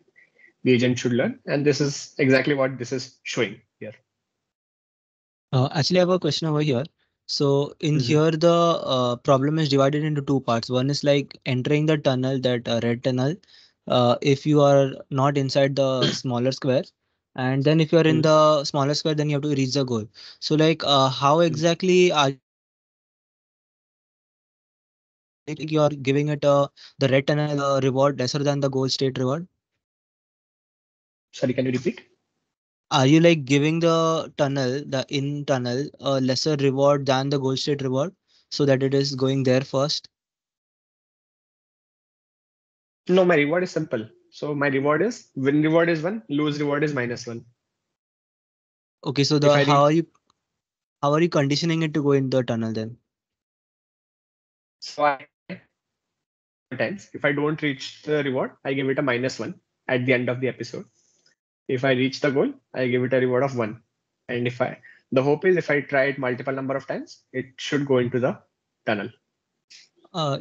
the agent should learn. And this is exactly what this is showing here. Uh, actually, I have a question over here. So in Mhm. here, the uh, problem is divided into two parts. One is like entering the tunnel, that uh, red tunnel, uh, if you are not inside the smaller square. And then if you're in Mhm. the smaller square, then you have to reach the goal. So like, uh, how exactly are you're giving it uh, the red tunnel uh, reward lesser than the goal state reward? Sorry, can you repeat? Are you like giving the tunnel, the in tunnel, a lesser reward than the goal state reward so that it is going there first? No, my reward is simple. So my reward is win reward is one, lose reward is minus one. Okay, so the how are you how are you conditioning it to go in the tunnel then? So I times if I don't reach the reward, I give it a minus one at the end of the episode. If I reach the goal, I give it a reward of one. And if I the hope is if I try it multiple number of times, it should go into the tunnel. Uh,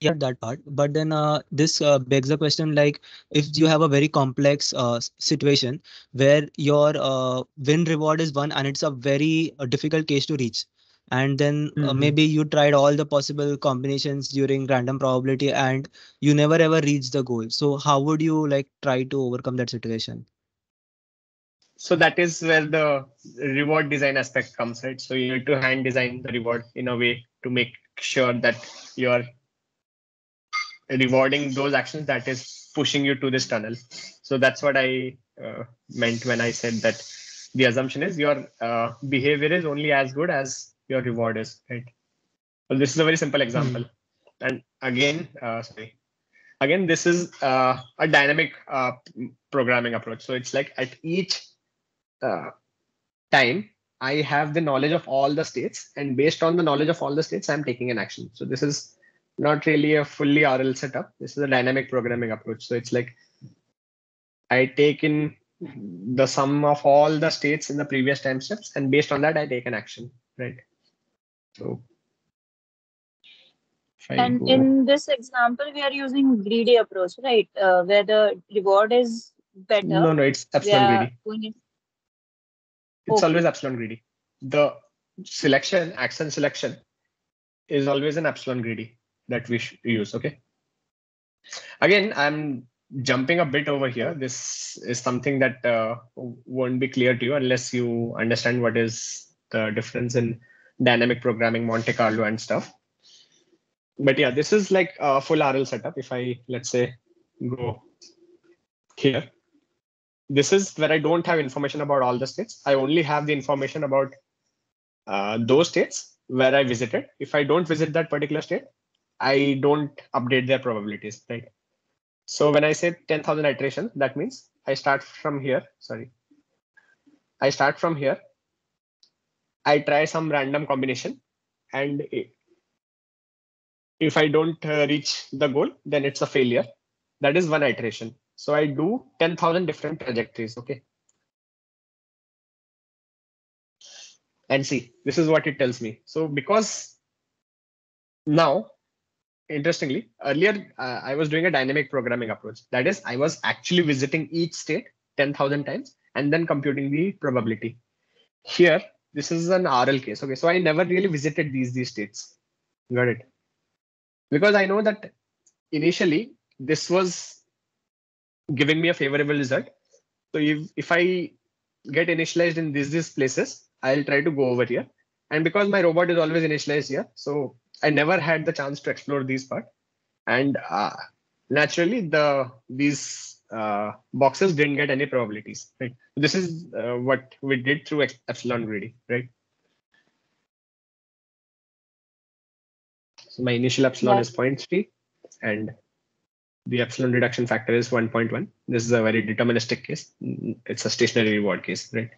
yeah, that part. But then uh, this uh, begs the question like if you have a very complex uh, situation where your uh, win reward is one and it's a very uh, difficult case to reach. And then uh, Mhm. maybe you tried all the possible combinations during random probability and you never ever reach the goal. So how would you like try to overcome that situation? So that is where the reward design aspect comes, right? So you need to hand design the reward in a way to make sure that you're rewarding those actions that is pushing you to this tunnel. So that's what I uh, meant when I said that the assumption is your uh, behavior is only as good as your reward is, right? Well, this is a very simple example. And again, uh, sorry, again, this is uh, a dynamic uh, programming approach. So it's like at each uh, time, I have the knowledge of all the states, and based on the knowledge of all the states, I'm taking an action. So this is not really a fully RL setup. This is a dynamic programming approach. So it's like I take in the sum of all the states in the previous time steps, and based on that, I take an action, right? So. And in this example, we are using greedy approach, right? Uh, where the reward is better. no, no, it's epsilon greedy. It's Okay. always epsilon greedy. The selection, action selection, is always an epsilon greedy that we should use. Okay. Again, I'm jumping a bit over here. This is something that uh, won't be clear to you unless you understand what is the difference in dynamic programming, Monte Carlo, and stuff. But yeah, this is like a full RL setup. If I let's say go here, this is where I don't have information about all the states. I only have the information about uh, those states where I visited. If I don't visit that particular state, I don't update their probabilities, right? So when I say 10,000 iterations, that means I start from here. Sorry. I start from here. I try some random combination and if I don't uh, reach the goal, then it's a failure. That is one iteration. So I do 10,000 different trajectories. Okay. And see, this is what it tells me. So because now, interestingly, earlier uh, I was doing a dynamic programming approach. That is, I was actually visiting each state 10,000 times and then computing the probability. Here, this is an RL case. Okay, so I never really visited these these states. Got it? Because I know that initially this was giving me a favorable result. So if, if I get initialized in these these places, I'll try to go over here. And because my robot is always initialized here, so I never had the chance to explore these part. And uh, naturally, the these uh, boxes didn't get any probabilities. Right. This is uh, what we did through epsilon greedy, right? So my initial epsilon Right. is 0.3 and the epsilon reduction factor is 1.1. This is a very deterministic case. It's a stationary reward case, right?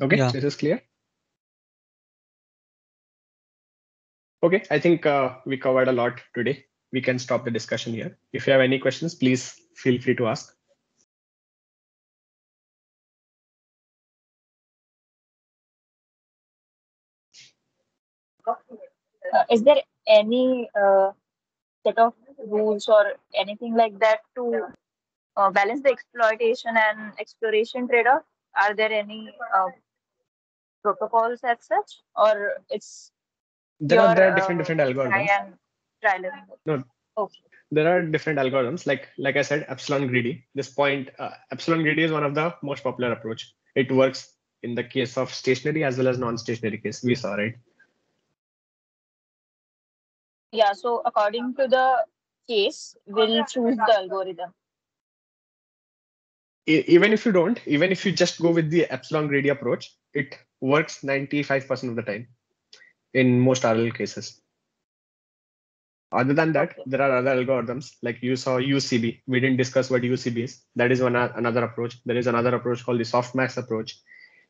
Okay, Yeah. this is clear. Okay, I think uh, we covered a lot today. We can stop the discussion here. If you have any questions, please feel free to ask. Uh, is there any uh, set of rules or anything like that to uh, balance the exploitation and exploration trade-off? Are there any uh, protocols as such, or it's There are, there are different uh, different algorithms. Trial and error? No. Okay. there are different algorithms like like i said epsilon greedy this point uh, epsilon greedy is one of the most popular approach it works in the case of stationary as well as non-stationary case we saw right Yeah. So according to the case, we'll choose the algorithm. Even if you don't even if you just go with the epsilon greedy approach it works 95% of the time in most rl cases other than that Okay. there are other algorithms like you saw ucb we didn't discuss what ucb is. That is one another approach. There is another approach called the softmax approach.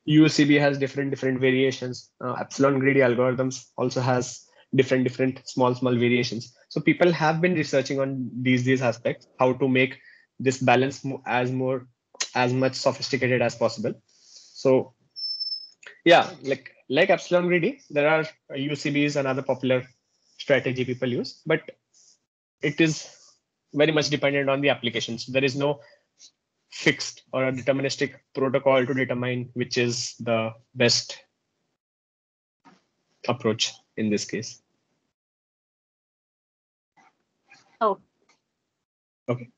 Ucb has different different variations. Uh, epsilon greedy algorithms also has different different small small variations. So people have been researching on these these aspects how to make this balance as more as much sophisticated as possible. So yeah like like epsilon greedy there are uh, ucbs another popular strategy people use but it is very much dependent on the applications. There is no fixed or a deterministic protocol to determine which is the best approach in this case. Oh. okay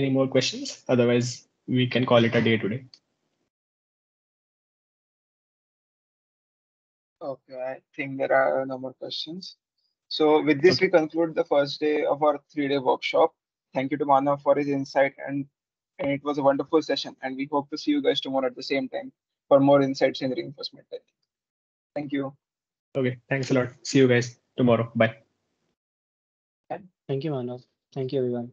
any more questions otherwise we can call it a day today Okay, I think there are no more questions. So with this, we conclude the first day of our three-day workshop. Thank you to Manav for his insight and, and it was a wonderful session. And we hope to see you guys tomorrow at the same time for more insights in reinforcement learning. Thank you. Okay, thanks a lot. See you guys tomorrow. Bye. Thank you, Manav. Thank you, everyone.